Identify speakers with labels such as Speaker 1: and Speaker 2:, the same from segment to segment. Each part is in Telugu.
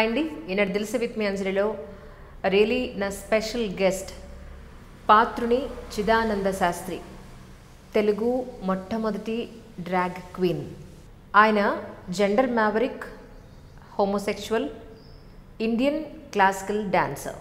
Speaker 1: హాయ్ అండి. ఈనాడు దిల్సే విత్ మీ అంజలిలో రియలీ నా స్పెషల్ గెస్ట్ పాత్రుని చిదానంద శాస్త్రి తెలుగు మొట్టమొదటి డ్రాగ్ క్వీన్. ఆయన gender maverick homosexual Indian classical dancer.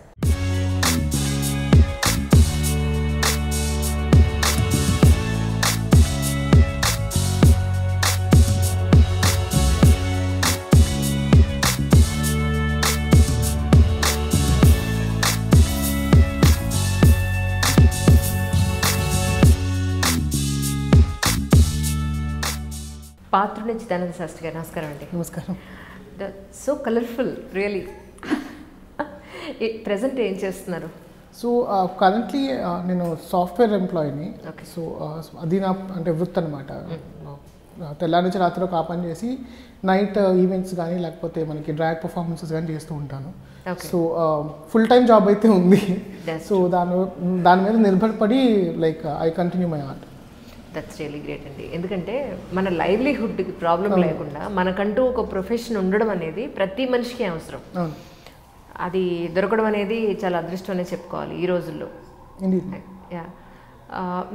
Speaker 1: Pathruni Chidananda Shastri గారు. నమస్కారం అండి.
Speaker 2: నమస్కారం.
Speaker 1: సో కలర్ఫుల్ రియలీ ప్రజెంట్ ఏం చేస్తున్నారు?
Speaker 2: సో కరెంట్లీ నేను సాఫ్ట్వేర్ ఎంప్లాయీని. సో అది నా అంటే వృత్తి అనమాట తెల్లారి నుంచి రాత్రి ఒక పని చేసి నైట్ ఈవెంట్స్ కానీ లేకపోతే మనకి డ్రాగ్ పర్ఫార్మెన్సెస్ కానీ చేస్తూ ఉంటాను. సో ఫుల్ టైం జాబ్ అయితే ఉంది. సో దాని దాని మీద నిర్భరపడి like I continue my art
Speaker 1: that's really great అండి. ఎందుకంటే మన లైవ్లీహుడ్కి ప్రాబ్లం లేకుండా మనకంటూ ఒక ప్రొఫెషన్ ఉండడం అనేది ప్రతి మనిషికి అవసరం. అది దొరకడం అనేది చాలా అదృష్టం అనే చెప్పుకోవాలి ఈ రోజుల్లో. యా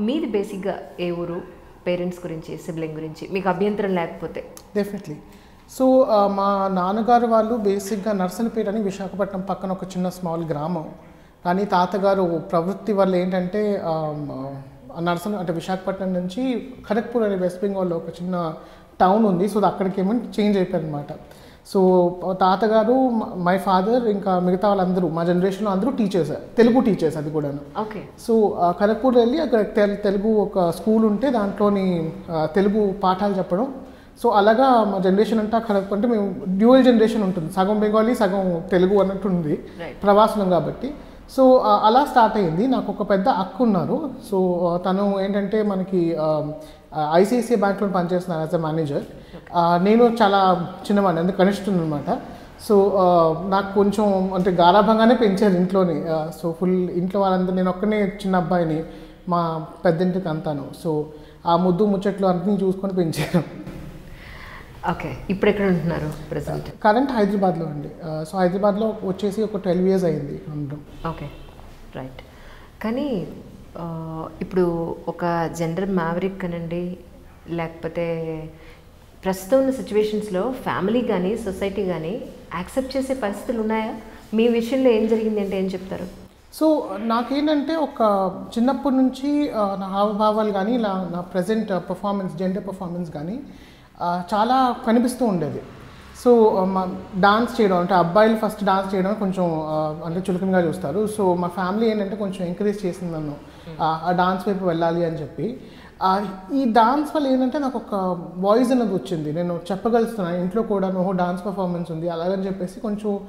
Speaker 1: మీది బేసిక్గా ఏ ఊరు పేరెంట్స్ గురించి సిబ్లింగ్ గురించి? మీకు అభ్యంతరం లేకపోతే.
Speaker 2: డెఫినెట్లీ సో మా నాన్నగారు వాళ్ళు బేసిక్గా నర్సనపేట అని విశాఖపట్నం పక్కన ఒక చిన్న స్మాల్ గ్రామం. కానీ తాతగారు ప్రవృత్తి వల్ల ఏంటంటే నర్సన్ అంటే విశాఖపట్నం నుంచి ఖరగ్పూర్ అనే వెస్ట్ బెంగాల్లో ఒక చిన్న టౌన్ ఉంది. సో అక్కడికి ఏమో చేంజ్ అయిపోయారు అనమాట సో తాతగారు మై ఫాదర్ ఇంకా మిగతా వాళ్ళందరూ మా జనరేషన్లో అందరూ టీచర్స్ తెలుగు టీచర్స్ అది కూడాను.
Speaker 1: ఓకే.
Speaker 2: సో ఖరగ్పూర్ వెళ్ళి అక్కడ తెల్- తెలుగు ఒక స్కూల్ ఉంటే దాంట్లోని తెలుగు పాఠాలు చెప్పడం. సో అలాగా మా జనరేషన్ అంతా ఖరగ్పూర్ అంటే మేము డ్యూయల్ జనరేషన్ ఉంటుంది. సగం బెంగాలీ సగం తెలుగు అన్నట్టు ఉంది. ప్రవాసులం కాబట్టి. సో అలా స్టార్ట్ అయింది నాకు ఒక పెద్ద అక్క ఉన్నారు సో తను ఏంటంటే మనకి ఐసిఐసిఐ బ్యాంక్లో పనిచేస్తున్నారు యాజ్ అ మేనేజర్. నేను చాలా చిన్నవాడిని అందుకే కనిష్ఠుని అనమాట సో నాకు కొంచెం అంటే గారాభంగానే పెంచారు ఇంట్లోని. సో ఫుల్ ఇంట్లో వాళ్ళందరూ నేను ఒక్కనే చిన్న అబ్బాయిని మా పెద్దింటికి అంతాను. సో ఆ ముద్దు ముచ్చట్లు అన్నీ చూసుకొని పెంచారు
Speaker 1: ఓకే ఇప్పుడు ఎక్కడ ఉంటున్నారు ప్రజెంట్
Speaker 2: కరెంట్ హైదరాబాద్లో అండి. సో హైదరాబాద్లో వచ్చేసి ఒక ట్వెల్వ్ ఇయర్స్ అయింది ఉండడం
Speaker 1: ఓకే రైట్ కానీ ఇప్పుడు ఒక జెండర్ మ్యావరిక్ అనండి లేకపోతే ప్రస్తుతం ఉన్న సిచ్యువేషన్స్లో ఫ్యామిలీ కానీ సొసైటీ కానీ యాక్సెప్ట్ చేసే పరిస్థితులు ఉన్నాయా? మీ విషయంలో ఏం జరిగింది అంటే ఏం చెప్తారు?
Speaker 2: సో నాకేంటంటే ఒక చిన్నప్పటి నుంచి నా హావభావాలు కానీ ఇలా నా ప్రజెంట్ పర్ఫార్మెన్స్ జెండర్ పర్ఫార్మెన్స్ కానీ చాలా కనిపిస్తూ ఉండేది. సో మా డాన్స్ చేయడం అంటే అబ్బాయిలు ఫస్ట్ డాన్స్ చేయడం కొంచెం అంటే చులకనగా చూస్తారు. సో మా ఫ్యామిలీ ఏంటంటే కొంచెం ఎంకరేజ్ చేసింది నన్ను. ఆ, ఆ డాన్స్ వైపు వెళ్ళాలి అని చెప్పి. ఈ డాన్స్ వల్ల ఏంటంటే నాకు ఒక వాయిస్ అనేది వచ్చింది. నేను చెప్పగలుగుతున్నాను ఇంట్లో కూడా ఓహో డాన్స్ పర్ఫార్మెన్స్ ఉంది అలాగని చెప్పేసి కొంచెం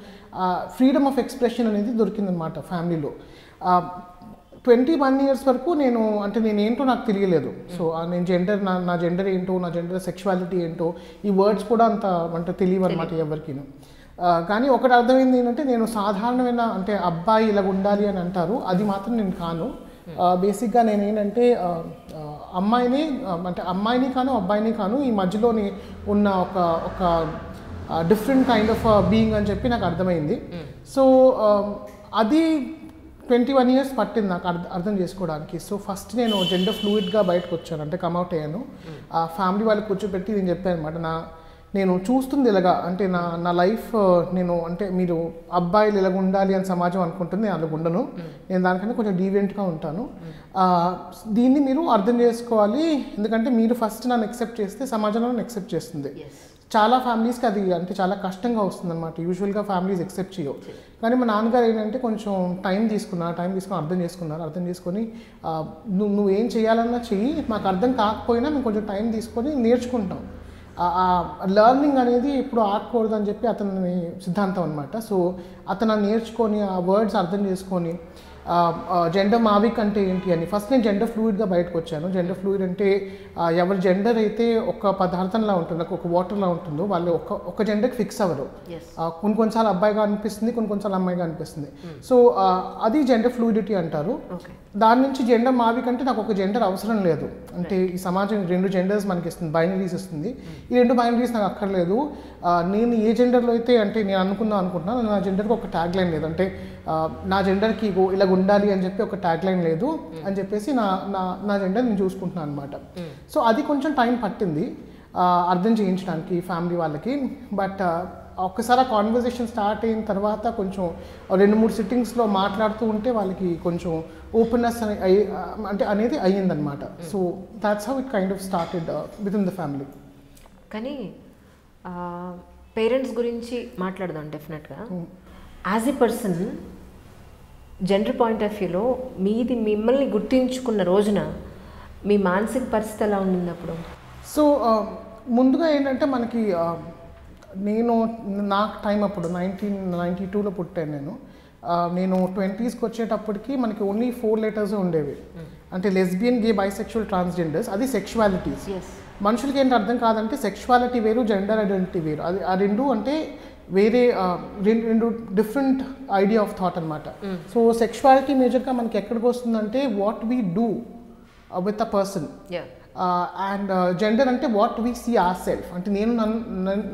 Speaker 2: ఫ్రీడమ్ ఆఫ్ ఎక్స్ప్రెషన్ అనేది దొరికిందనమాట ఫ్యామిలీలో. ట్వంటీ వన్ ఇయర్స్ వరకు నేను అంటే నేను ఏంటో నాకు తెలియలేదు. సో నేను జెండర్ నా నా జెండర్ ఏంటో నా జెండర్ సెక్షువాలిటీ ఏంటో ఈ వర్డ్స్ కూడా అంత అంటే తెలియవు అనమాట ఎవరికిను. ఆ, కానీ ఒకటి అర్థమైంది ఏంటంటే నేను సాధారణమైన అంటే అబ్బాయి ఇలా ఉండాలి అని అంటారు. అది మాత్రం నేను కాను. బేసిక్గా నేను ఏంటంటే అమ్మాయిని అంటే అమ్మాయిని కాను అబ్బాయిని కాను ఈ మధ్యలోని ఉన్న ఒక ఒక డిఫరెంట్ కైండ్ ఆఫ్ బీయింగ్ అని చెప్పి నాకు అర్థమైంది. సో అది ట్వంటీ వన్ ఇయర్స్ పట్టింది నాకు అర్థం అర్థం చేసుకోవడానికి. సో ఫస్ట్ నేను జెండర్ ఫ్లూయిడ్గా బయటకు వచ్చాను అంటే కమ్అవుట్ అయ్యాను. ఆ ఫ్యామిలీ వాళ్ళు కూర్చోబెట్టి నేను చెప్పాను అనమాట నా నేను చూస్తుంది ఇలాగా అంటే నా నా లైఫ్ నేను అంటే మీరు అబ్బాయిలు ఇలాగ ఉండాలి అని సమాజం అనుకుంటుంది నేను అలాగ ఉండను. నేను దానికన్నా కొంచెం డీవియంట్గా ఉంటాను. ఆ, దీన్ని మీరు అర్థం చేసుకోవాలి ఎందుకంటే మీరు ఫస్ట్ నన్ను ఎక్సెప్ట్ చేస్తే సమాజంలో నన్ను ఎక్సెప్ట్ చేస్తుంది. చాలా ఫ్యామిలీస్కి అది అంటే చాలా కష్టంగా వస్తుందన్నమాట. యూజువల్గా ఫ్యామిలీస్ ఎక్సెప్ట్ చేయవు. కానీ మా నాన్నగారు ఏంటంటే కొంచెం టైం తీసుకున్నారు టైం తీసుకుని అర్థం చేసుకున్నారు అర్థం చేసుకొని నువ్వు నువ్వు నువ్వేం చేయాలన్నా చెయ్యి మాకు అర్థం కాకపోయినా మేము కొంచెం టైం తీసుకొని నేర్చుకుంటాం. ఆ అనేది ఇప్పుడు ఆడకూడదు అని చెప్పి అతని సిద్ధాంతం అనమాట సో అతను నేర్చుకొని ఆ వర్డ్స్ అర్థం చేసుకొని జెండర్ మావిక్ అంటే ఏంటి అని. ఫస్ట్ నేను జెండర్ ఫ్లూయిడ్గా బయటకు వచ్చాను. జెండర్ ఫ్లూయిడ్ అంటే ఎవరి జెండర్ అయితే ఒక పదార్థంలా ఉంటుందో ఒక వాటర్లా ఉంటుందో వాళ్ళు ఒక ఒక జెండర్కి ఫిక్స్ అవ్వరు. కొన్ని కొన్నిసార్లు అబ్బాయిగా అనిపిస్తుంది కొన్ని కొన్నిసార్లు అమ్మాయిగా అనిపిస్తుంది. సో ఆ, అది జెండర్ ఫ్లూయిడిటీ అంటారు. దాని నుంచి జెండర్ మావి కంటే నాకు ఒక జెండర్ అవసరం లేదు. అంటే ఈ సమాజం రెండు జెండర్స్ మనకి ఇస్తుంది బైనరీస్ ఇస్తుంది. ఈ రెండు బైనరీస్ నాకు అక్కర్లేదు. నేను ఏ జెండర్లో అయితే అంటే నేను అనుకుందాం అనుకుంటున్నాను నా జెండర్కి ఒక ట్యాగ్ లైన్ లేదు. అంటే నా జెండర్కి ఇలా ఉండాలి అని చెప్పి ఒక ట్యాగ్ లైన్ లేదు అని చెప్పేసి నా నా నా జెండర్ నేను చూసుకుంటున్నాను అనమాట సో అది కొంచెం టైం పట్టింది అర్థం చేయించడానికి ఫ్యామిలీ వాళ్ళకి. బట్ ఒక్కసారి ఆ కాన్వర్జేషన్ స్టార్ట్ అయిన తర్వాత కొంచెం రెండు మూడు సిట్టింగ్స్లో మాట్లాడుతూ ఉంటే వాళ్ళకి కొంచెం ఓపెన్నెస్ అనే అంటే అనేది అయ్యిందనమాట so that's how it kind of started with in the family
Speaker 1: కానీ పేరెంట్స్ గురించి మాట్లాడదాం డెఫినెట్గా as a person gender point of వ్యూలో మీది మిమ్మల్ని గుర్తించుకున్న రోజున మీ మానసిక పరిస్థితి ఎలా ఉండింది అప్పుడు?
Speaker 2: సో ముందుగా ఏంటంటే మనకి ఆ, నేను నాకు టైం అప్పుడు నైన్టీన్ నైంటీ టూలో పుట్టాను నేను. ఆ, నేను ట్వంటీస్కి వచ్చేటప్పటికి మనకి ఓన్లీ ఫోర్ లెటర్స్ ఉండేవి. అంటే లెస్బియన్ గే బైసెక్షువల్ ట్రాన్స్జెండర్స్ అది సెక్షువాలిటీస్ మనుషులకి ఏంటి అర్థం కాదంటే సెక్షువాలిటీ వేరు జెండర్ ఐడెంటిటీ వేరు. అది ఆ రెండు అంటే వేరే రెండు రెండు డిఫరెంట్ ఐడియా ఆఫ్ థాట్ అనమాట సో సెక్షువాలిటీ మేజర్గా మనకి ఎక్కడికి వస్తుందంటే what we do with a
Speaker 1: person
Speaker 2: and gender అంటే what we see our self అంటే నేను నన్ను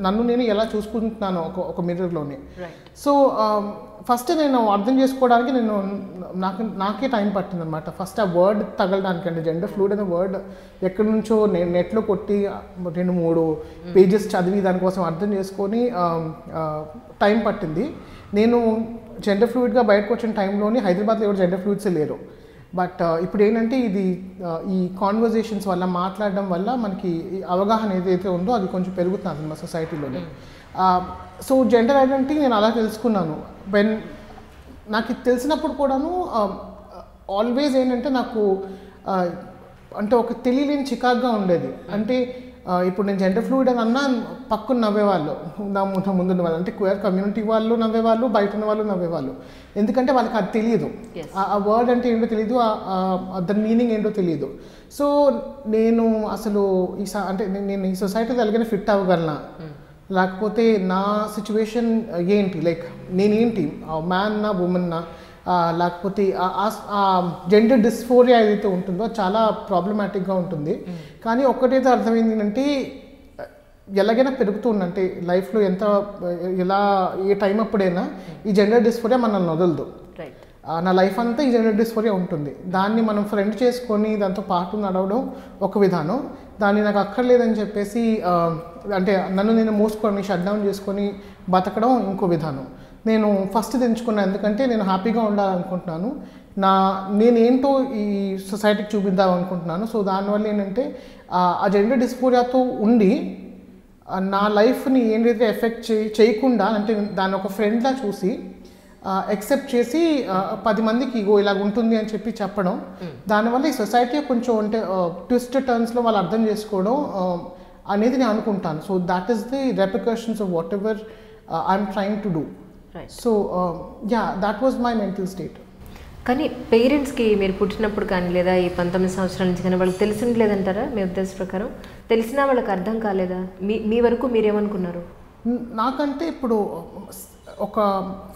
Speaker 2: నన్ను- నేను ఎలా చూసుకుంటున్నాను ఒక ఒక మిర్రర్లోనే సో ఫస్ట్ నేను అర్థం చేసుకోవడానికి నేను నాకు నాకే టైం పట్టింది అనమాట ఫస్ట్ ఆ వర్డ్ తగలడానికి అంటే జెండర్ ఫ్లూడ్ అనే వర్డ్ ఎక్కడి నుంచో నేను నెట్లో కొట్టి రెండు మూడు పేజెస్ చదివి దానికోసం అర్థం చేసుకొని టైం పట్టింది. నేను జెండర్ ఫ్లూయిడ్గా బయటకు వచ్చిన టైంలోని హైదరాబాద్లో ఎవరు జెండర్ ఫ్లూయిడ్స్ లేరు. బట్ ఇప్పుడు ఏంటంటే ఇది ఈ కాన్వర్జేషన్స్ వల్ల మాట్లాడడం వల్ల మనకి అవగాహన ఏదైతే ఉందో అది కొంచెం పెరుగుతుంది మా సొసైటీలోనే. సో జెండర్ ఐడెంటిటీ నేను అలా తెలుసుకున్నాను. వెన్ నాకు ఇది తెలిసినప్పుడు కూడాను ఆల్వేస్ ఏంటంటే నాకు అంటే ఒక తెలియలేని చికాగ్గా ఉండేది. అంటే ఇప్పుడు నేను జెండర్ ఫ్లూయిడ్ అని అన్నా పక్కన నవ్వేవాళ్ళు నా ము- నా ముందున్న వాళ్ళు అంటే క్వేర్ కమ్యూనిటీ వాళ్ళు నవ్వేవాళ్ళు బయట ఉన్న వాళ్ళు నవ్వేవాళ్ళు ఎందుకంటే వాళ్ళకి అది తెలియదు. ఆ- వర్డ్ అంటే ఏంటో తెలియదు దాని మీనింగ్ ఏంటో తెలియదు సో నేను అసలు ఈ అంటే నేను- ఈ సొసైటీలో ఎలాగైనా ఫిట్ అవ్వగలనా? లేకపోతే నా సిచ్యువేషన్ ఏంటి? లైక్ నేనేంటి? మ్యాన్ నా ఉమెన్ నా ఆ, లేకపోతే ఆ జెండర్ డిస్ఫోరియా ఏదైతే ఉంటుందో చాలా ప్రాబ్లమాటిక్గా ఉంటుంది. కానీ ఒక్కటైతే అర్థమైంది ఏంటంటే ఎలాగైనా పెరుగుతుంది అంటే లైఫ్లో ఎంత ఎలా ఏ టైం అప్పుడైనా ఈ జెండర్ డిస్ఫోరియా మనల్ని వదలదు. నా లైఫ్ అంతా ఈ జెండర్ డిస్ఫోరియా ఉంటుంది. దాన్ని మనం ఫ్రెండ్ చేసుకొని దాంతో పాటు నడవడం ఒక విధానం. దాన్ని నాకు అక్కర్లేదని చెప్పేసి అంటే నన్ను నేను మూసుకొని షట్ డౌన్ చేసుకొని బతకడం ఇంకో విధానం. నేను ఫస్ట్ తెంచుకున్నాను ఎందుకంటే నేను హ్యాపీగా ఉండాలనుకుంటున్నాను. నా నేనేంటో ఈ సొసైటీకి చూపిద్దాం అనుకుంటున్నాను సో దానివల్ల ఏంటంటే ఆ, జెండర్ డిస్పోరియాతో ఉండి నా లైఫ్ని ఏంటైతే ఎఫెక్ట్ చేయి చేయకుండా అంటే దాన్ని ఒక ఫ్రెండ్లా చూసి ఎక్సెప్ట్ చేసి పది మందికి ఇగో ఇలాగ ఉంటుంది అని చెప్పి చెప్పడం. దానివల్ల ఈ సొసైటీ కొంచెం అంటే ట్విస్ట్ టర్న్స్లో వాళ్ళు అర్థం చేసుకోవడం అనేది నేను అనుకుంటాను. So that is the repercussions of whatever I'm trying to do
Speaker 1: right
Speaker 2: so yeah that was my mental state
Speaker 1: కానీ పేరెంట్స్కి మీరు పుట్టినప్పుడు కానీ లేదా ఈ పంతొమ్మిది సంవత్సరాల నుంచి కానీ వాళ్ళకి తెలిసి ఉండలేదంటారా మీ ఉద్దేశ ప్రకారం? తెలిసినా వాళ్ళకి అర్థం కాలేదా? మీ మీ వరకు మీరేమనుకున్నారు?
Speaker 2: నాకంటే ఇప్పుడు ఒక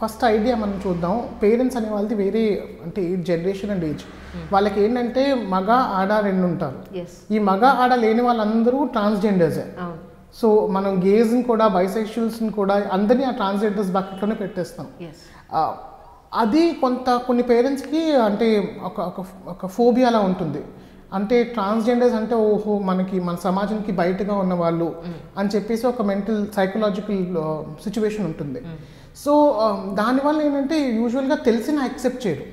Speaker 2: ఫస్ట్ ఐడియా మనం చూద్దాం. పేరెంట్స్ అనే వాళ్ళది వేరే అంటే జనరేషన్ అండ్ ఏజ్ వాళ్ళకి ఏంటంటే మగ ఆడ రెండు ఉంటారు. ఈ మగ ఆడ లేని వాళ్ళందరూ ట్రాన్స్జెండర్సే సో మనం గేజ్ని కూడా బైసెక్షువల్స్ని కూడా అందరినీ ఆ ట్రాన్స్జెండర్స్ బకెట్లోనే పెట్టేస్తాం. అది కొంత కొన్ని పేరెంట్స్కి అంటే ఒక ఒక ఒక ఫోబియాలా ఉంటుంది. అంటే ట్రాన్స్జెండర్స్ అంటే ఓహో మనకి మన సమాజానికి బయటగా ఉన్న వాళ్ళు అని చెప్పేసి ఒక మెంటల్ సైకలాజికల్ సిచ్యువేషన్ ఉంటుంది. సో దానివల్ల ఏంటంటే యూజువల్గా తెలిసిన యాక్సెప్ట్ చేయరు.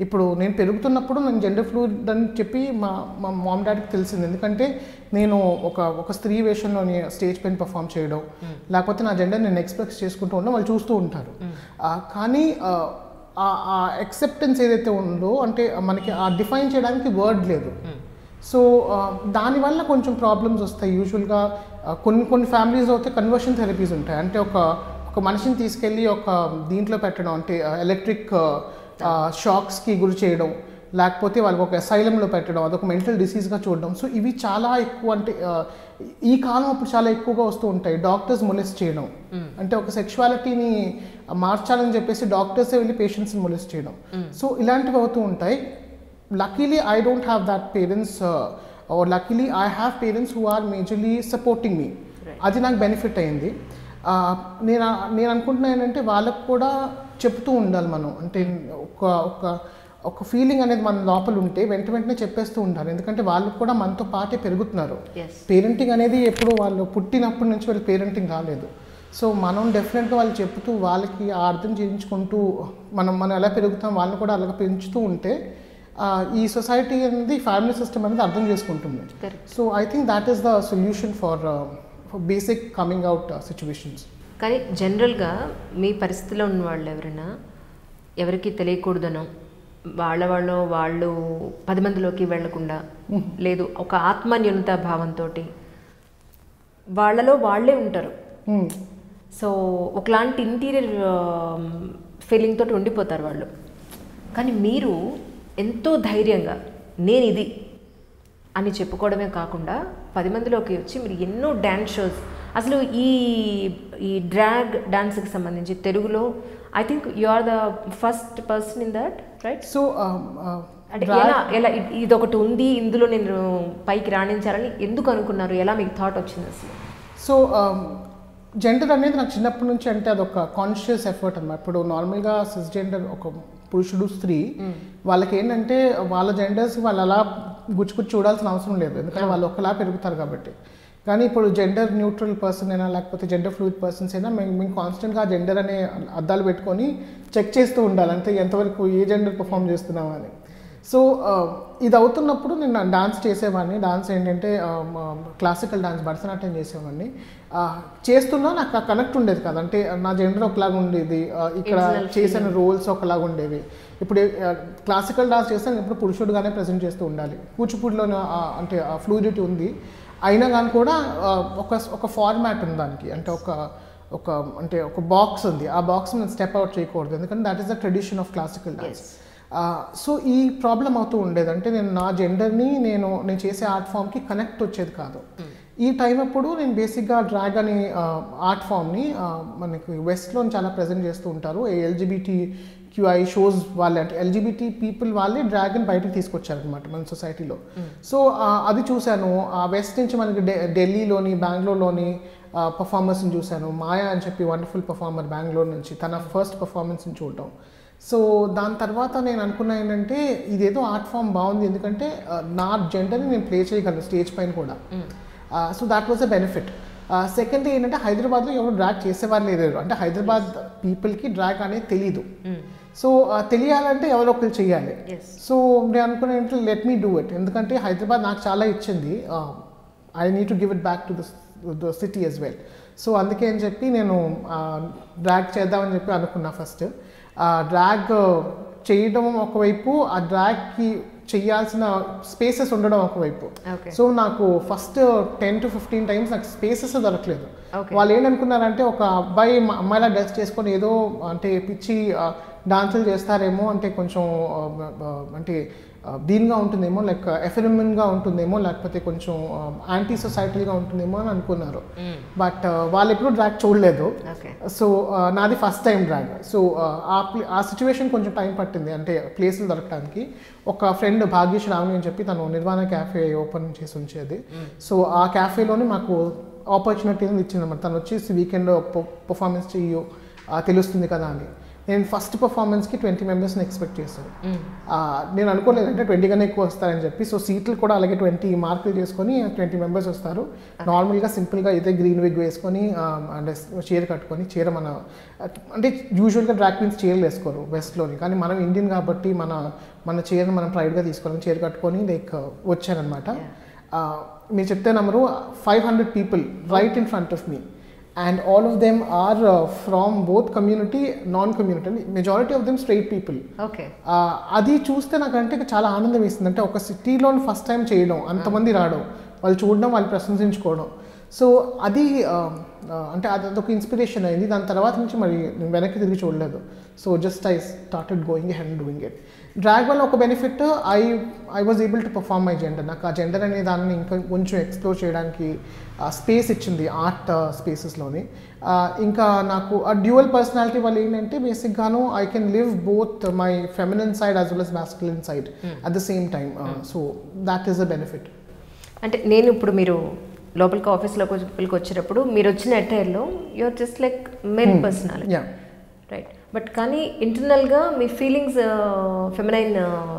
Speaker 2: ఇప్పుడు నేను పెరుగుతున్నప్పుడు నేను జెండర్ ఫ్లూయిడ్ అని చెప్పి మా మా మామ్ డాడీకి తెలిసింది. ఎందుకంటే నేను ఒక ఒక స్త్రీ వేషంలోని స్టేజ్ పైన పర్ఫామ్ చేయడం లేకపోతే నా జెండర్ నేను ఎక్స్ప్రెస్ చేసుకుంటూ ఉండడం వాళ్ళు చూస్తూ ఉంటారు. కానీ ఆ, ఎక్సెప్టెన్స్ ఏదైతే ఉందో అంటే మనకి ఆ డిఫైన్ చేయడానికి వర్డ్ లేదు. సో దానివల్ల కొంచెం ప్రాబ్లమ్స్ వస్తాయి. యూజువల్గా కొన్ని కొన్ని ఫ్యామిలీస్ అయితే కన్వర్షన్ థెరపీస్ ఉంటాయి. అంటే ఒక ఒక మనిషిని తీసుకెళ్ళి ఒక దీంట్లో పెట్టడం అంటే ఎలక్ట్రిక్ షాక్స్కి గురి చేయడం లేకపోతే వాళ్ళకి ఒక అసైలంలో పెట్టడం అదొక మెంటల్ డిసీజ్గా చూడడం. సో ఇవి చాలా ఎక్కువ అంటే ఈ కాలం అప్పుడు చాలా ఎక్కువగా వస్తూ ఉంటాయి. డాక్టర్స్ మొలెస్ట్ చేయడం. అంటే ఒక సెక్షువాలిటీని మార్చాలని చెప్పేసి డాక్టర్సే వెళ్ళి పేషెంట్స్ని మొలెస్ట్ చేయడం. సో ఇలాంటివి అవుతూ ఉంటాయి. Don't have that parents uh, or luckily i have parents who are majorly supporting me. అది నాకు బెనిఫిట్ అయింది. నేను నేను అనుకుంటున్నా ఏంటంటే వాళ్ళకు కూడా చెప్తూ ఉండాలి మనం. అంటే ఒక ఒక ఒక ఫీలింగ్ అనేది మన లోపల ఉంటే వెంట వెంటనే చెప్పేస్తూ ఉండాలి. ఎందుకంటే వాళ్ళు కూడా మనతో పాటే పెరుగుతున్నారు. పేరెంటింగ్ అనేది ఎప్పుడు వాళ్ళు పుట్టినప్పటి నుంచి వాళ్ళకి పేరెంటింగ్ రాలేదు. సో మనం డెఫినెట్గా వాళ్ళు చెప్తూ వాళ్ళకి ఆ అర్థం చేయించుకుంటూ మనం మనం ఎలా పెరుగుతాం వాళ్ళని కూడా అలాగ పెంచుతూ ఉంటే ఈ సొసైటీ అనేది ఫ్యామిలీ సిస్టమ్ అనేది అర్థం చేసుకుంటుంది. So I think that is the solution for basic coming out situations
Speaker 1: కానీ జనరల్గా మీ పరిస్థితిలో ఉన్న వాళ్ళు ఎవరైనా ఎవరికి తెలియకూడదనో వాళ్ళ వాళ్ళు వాళ్ళు పది మందిలోకి వెళ్ళకుండా లేదు ఒక ఆత్మన్యూనత భావంతో వాళ్ళలో వాళ్ళే ఉంటారు. సో ఒకలాంటి ఇంటీరియర్ ఫీలింగ్ తోటి ఉండిపోతారు వాళ్ళు. కానీ మీరు ఎంతో ధైర్యంగా నేను ఇది అని చెప్పుకోవడమే కాకుండా పది మందిలోకి వచ్చి మీరు ఎన్నో డ్యాన్స్ షోస్. అసలు ఈ ఈ డ్రాగ్ డాన్స్కి సంబంధించి తెలుగులో I think you are the first person in that right?
Speaker 2: So
Speaker 1: అంటే ఎలా ఎలా ఇది ఒకటి ఉంది ఇందులో నేను పైకి రాణించాలని ఎందుకు అనుకున్నారు? ఎలా మీకు థాట్ వచ్చింది అసలు?
Speaker 2: సో జెండర్ అనేది నాకు చిన్నప్పటి నుంచి అంటే అదొక కాన్షియస్ ఎఫర్ట్ అన్నమాట. ఇప్పుడు నార్మల్గా సిస్ జెండర్ ఒక పురుషుడు స్త్రీ. వాళ్ళకి ఏంటంటే వాళ్ళ జెండర్స్ వాళ్ళు అలా గుచ్చుకుచ్చి చూడాల్సిన అవసరం లేదు. ఎందుకంటే వాళ్ళు ఒకలా పెరుగుతారు కాబట్టి. కానీ ఇప్పుడు జెండర్ న్యూట్రల్ పర్సన్ అయినా లేకపోతే జెండర్ ఫ్లూయిడ్ పర్సన్స్ అయినా మేము మేము కాన్స్టెంట్గా జెండర్ అనే అద్దాలు పెట్టుకొని చెక్ చేస్తూ ఉండాలి. అంటే ఎంతవరకు ఏ జెండర్ పర్ఫామ్ చేస్తున్నామా అని. సో ఇది అవుతున్నప్పుడు నేను డాన్స్ చేసేవాడిని. డాన్స్ ఏంటంటే క్లాసికల్ డాన్స్ భరతనాట్యం చేసేవాడిని. చేస్తున్నా నాకు కనెక్ట్ ఉండేది కదా. అంటే నా జెండర్ ఒకలాగా ఉండేది. ఇక్కడ చేసిన రోల్స్ ఒకలాగా ఉండేవి. ఇప్పుడు క్లాసికల్ డాన్స్ చేస్తే నేను ఎప్పుడు పురుషుడుగానే ప్రజెంట్ చేస్తూ ఉండాలి. కూచిపూడిలో అంటే ఫ్లూయిడిటీ ఉంది. అయినా కానీ కూడా ఒక ఒక ఫార్మాట్ ఉంది దానికి. అంటే ఒక ఒక అంటే ఒక బాక్స్ ఉంది. ఆ బాక్స్ నేను స్టెప్ అవుట్ చేయకూడదు. ఎందుకంటే that is the tradition of classical dance so ఈ ప్రాబ్లం అవుతూ ఉండేది. అంటే నేను నా జెండర్ని నేను నేను చేసే ఆర్ట్ ఫామ్కి కనెక్ట్ వచ్చేది కాదు. ఈ టైం అప్పుడు నేను బేసిక్గా డ్రాగ్ అనే ఆర్ట్ ఫామ్ని మనకి వెస్ట్లో చాలా ప్రజెంట్ చేస్తూ ఉంటారు. ఎల్జిబిటీ క్యూఐ షోస్ వాళ్ళే అంటే ఎల్జిబిటీ పీపుల్ వాళ్ళే డ్రాగన్ బయటకు తీసుకొచ్చారనమాట మన సొసైటీలో సో అది చూశాను. ఆ వెస్ట్ నుంచి మనకి ఢిల్లీలోని బెంగళూరులోని పర్ఫార్మర్స్ని చూశాను. మాయా అని చెప్పి వండర్ఫుల్ పర్ఫార్మర్ బెంగళూరు నుంచి తన ఫస్ట్ పర్ఫార్మెన్స్ని చూడటం. సో దాని తర్వాత నేను అనుకున్నా ఏంటంటే ఇదేదో ఆర్ట్ ఫామ్ బాగుంది. ఎందుకంటే నా జెండర్ని నేను ప్లే చేయగలను స్టేజ్ పైన కూడా. So that was a benefit second ఏంటంటే హైదరాబాద్లో ఎవరు డ్రాగ్ చేసేవారు లేరు. అంటే హైదరాబాద్ పీపుల్కి డ్రాగ్ అనేది తెలీదు. సో తెలియాలంటే ఎవరో ఒకరు చేయాలి సో నేను అనుకునే లెట్ మీ డూ ఇట్ ఎందుకంటే హైదరాబాద్ నాకు చాలా ఇచ్చింది. I need to give it back to the the city as well so అందుకే అని చెప్పి నేను డ్రాగ్ చేద్దామని చెప్పి అనుకున్నా ఫస్ట్ డ్రాగ్ చేయడం ఒకవైపు ఆ డ్రాగ్కి చేయాల్సిన స్పేసెస్ ఉండడం ఒకవైపు. సో నాకు first ten to fifteen times నాకు స్పేసెస్ దొరకలేదు. వాళ్ళు ఏంటనుకున్నారంటే ఒక అబ్బాయి మ- అమ్మాయిలా డ్రెస్ చేసుకొని ఏదో అంటే పిచ్చి డాన్సులు చేస్తారేమో అంటే కొంచెం అంటే దీనిగా ఉంటుందేమో లైక్ ఎఫెరమిన్గా ఉంటుందేమో లేకపోతే కొంచెం యాంటీ సొసైటల్గా ఉంటుందేమో అని అనుకున్నారు. బట్ వాళ్ళు ఎప్పుడూ డ్రాగ్ చూడలేదు. సో నాది ఫస్ట్ టైం డ్రాగ్. సో ఆ, ఆ సిచ్యువేషన్ కొంచెం టైం పట్టింది. అంటే ప్లేసులు దొరకడానికి. ఒక ఫ్రెండ్ భాగ్య శ్రావణి అని చెప్పి తను నిర్వాణ క్యాఫే ఓపెన్ చేసి ఉంచేది. సో ఆ క్యాఫేలోనే మాకు ఆపర్చునిటీ ఇచ్చింది అనమాట తను వచ్చేసి వీకెండ్ పర్ఫార్మెన్స్ చెయ్యు తెలుస్తుంది కదా అని. నేను ఫస్ట్ పర్ఫార్మెన్స్కి ట్వంటీ మెంబర్స్ని ఎక్స్పెక్ట్ చేశాను. నేను అనుకోలేదు అంటే ట్వంటీ కన్నా ఎక్కువ వస్తారని చెప్పి సో సీట్లు కూడా అలాగే ట్వంటీ మార్కులు చేసుకొని ట్వంటీ మెంబర్స్ వస్తారు. నార్మల్గా సింపుల్గా ఇదే గ్రీన్ విగ్ వేసుకొని అండ్ చీర కట్టుకొని చీర మన అంటే యూజువల్గా డ్రాక్ క్వీన్స్ చీరలు వేసుకోరు వెస్ట్లోని కానీ మనం ఇండియన్ కాబట్టి మన మన చీరను మనం ప్రైడ్గా తీసుకోవాలి చీర కట్టుకొని లైక్ వచ్చానమాట మీరు చెప్తే నమ్మరు five hundred people right in front of me and all of them are from both community non community majority of them straight people
Speaker 1: okay
Speaker 2: ఆ, అది చూస్తే నాకంటే చాలా ఆనందం వేస్తుంది అంటే ఒక సిటీలో ఫస్ట్ టైం చేయడం అంతమంది రావడం వాళ్ళు చూడడం వాళ్ళు ప్రశంసించుకోవడం. సో అది ఆ, అంటే అది అదొక ఇన్స్పిరేషన్ అయింది. దాని తర్వాత నుంచి మరి నేను వెనక్కి తిరిగి చూడలేదు. So just I started going and doing it drag వల్ల ఒక benefit I I was able to perform my gender నాకు ఆ జెండర్ అనే దాన్ని ఇంకా కొంచెం ఎక్స్ప్లోర్ చేయడానికి స్పేస్ ఇచ్చింది ఆర్ట్ స్పేసెస్లోని ఇంకా నాకు ఆ డ్యూయల్ పర్సనాలిటీ వల్ల ఏంటంటే బేసిక్గాను I can live both my feminine side as well as masculine side at the same time so that is a benefit
Speaker 1: అంటే నేను ఇప్పుడు మీరు లోపలికి ఆఫీస్లోకి లోపలికి వచ్చేటప్పుడు మీరు వచ్చిన అటైర్లో you're just like men personality
Speaker 2: yeah
Speaker 1: right but కానీ ఇంటర్నల్గా మీ ఫీలింగ్స్ ఫెమినైన్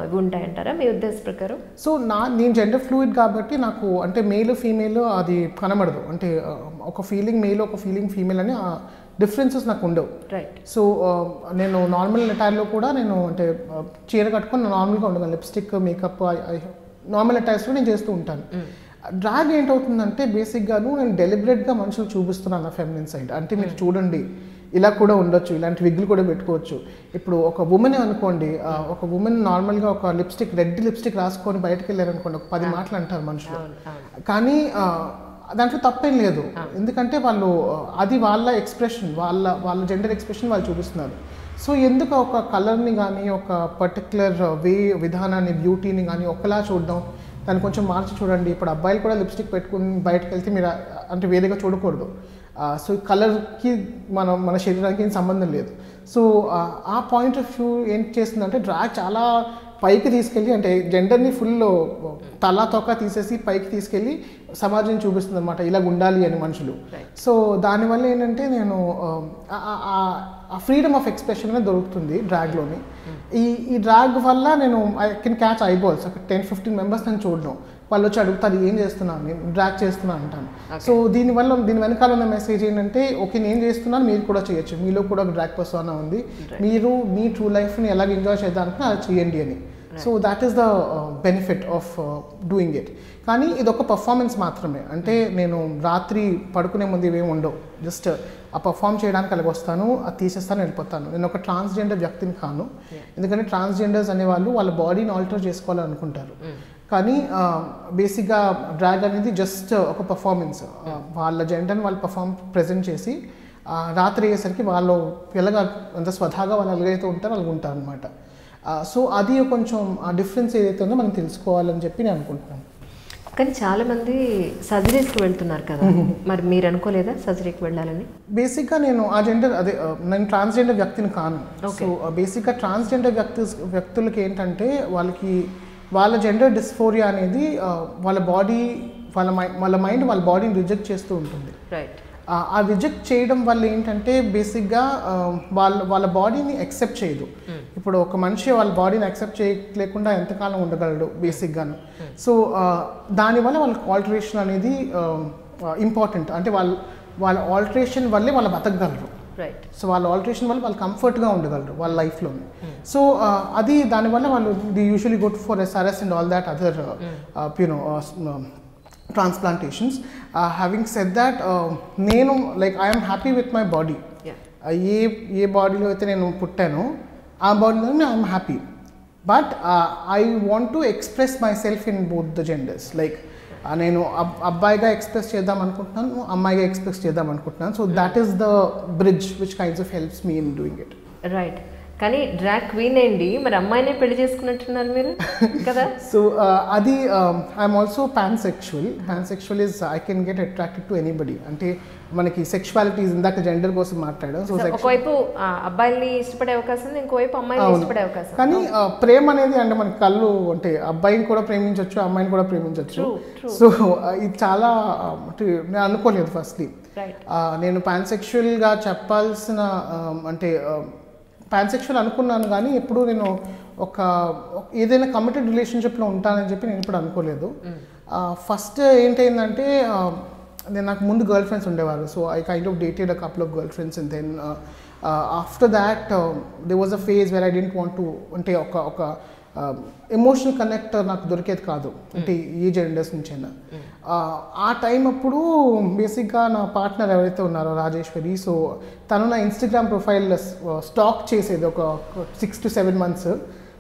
Speaker 1: ఇవి ఉంటాయంటారా మీ ఉద్దేశ ప్రకారం?
Speaker 2: సో నా నేను జెండర్ ఫ్లూయిడ్ కాబట్టి నాకు అంటే మేల్ ఫీమేల్ అది కనబడదు. అంటే ఒక ఫీలింగ్ మేల్ ఒక ఫీలింగ్ ఫీమేల్ అని డిఫరెన్సెస్ నాకు ఉండవు.
Speaker 1: రైట్
Speaker 2: సో నేను నార్మల్ అటైర్లో కూడా నేను అంటే చీర కట్టుకొని నార్మల్గా ఉండగలను. లిప్స్టిక్ మేకప్ నార్మల్ అటైర్స్లో నేను చేస్తూ ఉంటాను. డ్రాగ్ ఏంటవుతుందంటే బేసిక్గాను నేను డెలిబరేట్గా మనుషులు చూపిస్తున్నాను నా ఫెమినిన్ సైడ్ అంటే మీరు చూడండి. ఇలా కూడా ఉండొచ్చు ఇలాంటి విగ్గులు కూడా పెట్టుకోవచ్చు. ఇప్పుడు ఒక ఉమెన్ అనుకోండి ఒక ఉమెన్ నార్మల్గా ఒక లిప్స్టిక్ రెడ్ లిప్స్టిక్ రాసుకొని బయటకు వెళ్ళారనుకోండి ఒక పది మాటలు అంటారు మనుషులు. కానీ దాంట్లో తప్పేం లేదు. ఎందుకంటే వాళ్ళు అది వాళ్ళ ఎక్స్ప్రెషన్ వాళ్ళ వాళ్ళ జెండర్ ఎక్స్ప్రెషన్ వాళ్ళు చూపిస్తున్నారు. సో ఎందుకు ఒక కలర్ని కానీ ఒక పర్టికులర్ వే విధానాన్ని బ్యూటీని కానీ ఒకలా చూడడం? దాన్ని కొంచెం మార్చి చూడండి. ఇప్పుడు అబ్బాయిలు కూడా లిప్స్టిక్ పెట్టుకుని బయటకు వెళ్తే మీరు అంటే వేరేగా చూడకూడదు. సో కలర్కి మన మన శరీరానికి ఏం సంబంధం లేదు. సో ఆ, పాయింట్ ఆఫ్ వ్యూ ఏం చేస్తుందంటే డ్రాగ్ చాలా పైకి తీసుకెళ్ళి అంటే జెండర్ని ఫుల్ తల తోక తీసేసి పైకి తీసుకెళ్ళి సమాజం చూపిస్తుంది అనమాట ఇలా ఉండాలి అని మనుషులు. సో దానివల్ల ఏంటంటే నేను ఆ, ఫ్రీడమ్ ఆఫ్ ఎక్స్ప్రెషన్ అనేది దొరుకుతుంది డ్రాగ్లోని ఈ ఈ డ్రాగ్ వల్ల నేను ఐ కెన్ క్యాచ్ ఐబాల్స్ ఒక టెన్ ఫిఫ్టీన్ మెంబర్స్ నేను చూడడం. వాళ్ళు వచ్చి అడుగుతారు ఏం చేస్తున్నాను నేను డ్రాగ్ చేస్తున్నాను అంటాను. సో దీనివల్ల దీని వెనకాల ఉన్న మెసేజ్ ఏంటంటే ఓకే నేను చేస్తున్నాను మీరు కూడా చేయొచ్చు. మీలో కూడా ఒక డ్రాగ్ పర్సోనా ఉంది. మీరు మీ ట్రూ లైఫ్ని ఎలాగ ఎంజాయ్ చేద్దామనుకున్నా అలా చేయండి అని. So that is the benefit of doing it కానీ ఇది ఒక పర్ఫార్మెన్స్ మాత్రమే. అంటే నేను రాత్రి పడుకునే ముందు ఇవేమి ఉండవు. జస్ట్ ఆ పర్ఫామ్ చేయడానికి అలాగ వస్తాను అది తీసేస్తాను వెళ్ళిపోతాను. నేను ఒక ట్రాన్స్జెండర్ వ్యక్తిని కాను. ఎందుకంటే ట్రాన్స్జెండర్స్ అనేవాళ్ళు వాళ్ళ బాడీని ఆల్టర్ చేసుకోవాలనుకుంటారు. కానీ బేసిక్గా డ్రాగ్ అనేది జస్ట్ ఒక పర్ఫార్మెన్స్ వాళ్ళ జెండర్ని వాళ్ళు పర్ఫామ్ ప్రజెంట్ చేసి రాత్రి అయ్యేసరికి వాళ్ళు ఎలాగ అంత స్వతహాగా వాళ్ళు ఎలాగైతే ఉంటారో అలాగ ఉంటారు అనమాట సో అది కొంచెం ఆ డిఫరెన్స్ ఏదైతే ఉందో మనం తెలుసుకోవాలని చెప్పి నేను అనుకుంటున్నాను.
Speaker 1: కానీ చాలా మంది సర్జరీస్కి వెళ్తున్నారు కదా. మరి మీరు అనుకోలేదా సర్జరీకి వెళ్ళాలని?
Speaker 2: బేసిక్గా నేను ఆ జెండర్ అదే నేను ట్రాన్స్జెండర్ వ్యక్తిని కాను. సో బేసిక్గా ట్రాన్స్జెండర్ వ్యక్తి వ్యక్తులకి ఏంటంటే వాళ్ళకి వాళ్ళ జెండర్ డిస్ఫోరియా అనేది వాళ్ళ బాడీ వాళ్ళ మై వాళ్ళ మైండ్ వాళ్ళ బాడీని రిజెక్ట్ చేస్తూ ఉంటుంది.
Speaker 1: రైట్
Speaker 2: ఆ రిజెక్ట్ చేయడం వల్ల ఏంటంటే బేసిక్గా వాళ్ళ వాళ్ళ బాడీని యాక్సెప్ట్ చేయదు. ఇప్పుడు ఒక మనిషి వాళ్ళ బాడీని యాక్సెప్ట్ చేయలేకుండా ఎంతకాలం ఉండగలడు బేసిక్గాను సో దానివల్ల వాళ్ళకి ఆల్టరేషన్ అనేది ఇంపార్టెంట్ అంటే వాళ్ళ వాళ్ళ ఆల్టరేషన్ వల్లే వాళ్ళు బతకగలరు. సో వాళ్ళ ఆల్టరేషన్ వల్ల వాళ్ళు కంఫర్ట్గా ఉండగలరు వాళ్ళ లైఫ్లోని సో అది దానివల్ల వాళ్ళు the usually good for SRS and all that other you know transplantations having set that నేను like I'm happy with my
Speaker 1: body
Speaker 2: ఏ ఏ బాడీలో అయితే నేను పుట్టానో ఆ బాడీలో I'm happy but I want to express myself in both the genders like నేను అబ్- అబ్బాయిగా ఎక్స్ప్రెస్ చేద్దాం అనుకుంటున్నాను అమ్మాయిగా ఎక్స్ప్రెస్ చేద్దాం అనుకుంటున్నాను. So that is the bridge which kinds of helps me in doing it
Speaker 1: right కానీ డ్రాగ్ క్వీన్ అండి మరి అమ్మాయినే పెళ్ళి చేసుకున్నట్టున్నారు మీరు కదా?
Speaker 2: సో అది I'm also pansexual pansexual is I can get attracted to anybody అంటే మనకి సెక్షువాలిటీస్ ఇందాక జెండర్ కోసం మాట్లాడాం. సో
Speaker 1: ఒకవైపు ఆ, అబ్బాయిల్ని ఇష్టపడే అవకాశం ఉంది ఇంకోవైపు అమ్మాయిని. ఇష్టపడే అవకాశం.
Speaker 2: కానీ ప్రేమ అనేది అంటే మన కళ్ళు అంటే అబ్బాయిని కూడా ప్రేమించవచ్చు అమ్మాయిని కూడా ప్రేమించవచ్చు. సో ఇది చాలా నేను అనుకోలేదు ఫస్ట్లీ నేను పాన్సెక్షువల్గా చెప్పాల్సిన ఆ, అంటే పాన్సెక్షువల్ అనుకున్నాను కానీ ఎప్పుడు నేను ఒక ఒక- ఏదైనా కమిటెడ్ రిలేషన్షిప్లో ఉంటానని చెప్పి నేను ఇప్పుడు అనుకోలేదు. ఫస్ట్ ఏంటైందంటే నేను నాకు ముందు గర్ల్ ఫ్రెండ్స్ ఉండేవారు. So I kind of dated a couple of girlfriends and then after that there was a phase where I didn't want to అంటే ఒక ఒక ఎమోషనల్ కనెక్ట్ నాకు దొరికేది కాదు. అంటే ఏ జెండర్స్ నుంచైనా. ఆ, ఆ టైం అప్పుడు బేసిక్గా నా పార్ట్నర్ ఎవరైతే ఉన్నారో రాజేశ్వరి సో తను నా ఇన్స్టాగ్రామ్ ప్రొఫైల్ స్టాక్ చేసేది ఒక six to seven months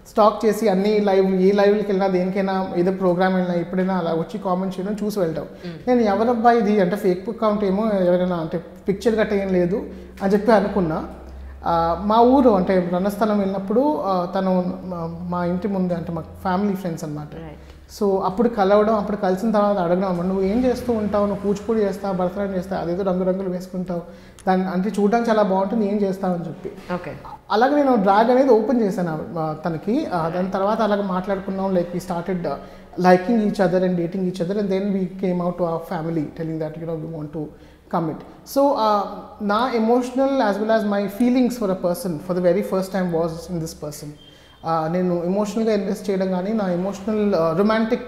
Speaker 2: stalk చేసి అన్ని లైవ్ ఏ లైవ్కి వెళ్ళినా దేనికైనా ఏదో ప్రోగ్రామ్ వెళ్ళినా ఎప్పుడైనా అలా వచ్చి కామెంట్ చేయడం చూసి వెళ్తాం. నేను ఎవరబ్బా ఇది? అంటే ఫేక్ అకౌంట్ ఏమో ఎవరైనా అంటే పిక్చర్ గట్ట ఏం లేదు అని చెప్పి అనుకున్నా. మా ఊరు అంటే రణస్థలం వెళ్ళినప్పుడు తను మా- ఇంటి ముందు అంటే మా ఫ్యామిలీ ఫ్రెండ్స్ అనమాట సో అప్పుడు కలవడం అప్పుడు కలిసిన తర్వాత అడగడం "అమ్మ, నువ్వు ఏం చేస్తూ ఉంటావు? నువ్వు కూచిపూడి చేస్తావు? భరతనాట్యం చేస్తావు? అదేదో రంగురంగులు వేసుకుంటావు. దాన్ని అంటే చూడడానికి చాలా బాగుంటుంది ఏం చేస్తావు అని చెప్పి.
Speaker 1: ఓకే.
Speaker 2: అలాగే నేను డ్రాగ్ అనేది ఓపెన్ చేశాను ఆ, తనకి. ఆ, దాని తర్వాత అలాగే మాట్లాడుకున్నాం like we started liking each other and dating each other and then we came out to our family telling that you know we want to commit so నా emotional as well as my feelings for a person for the very first time was in this person నేను ఎమోషనల్గా ఇన్వెస్ట్ చేయడం కానీ నా ఎమోషనల్ రొమాంటిక్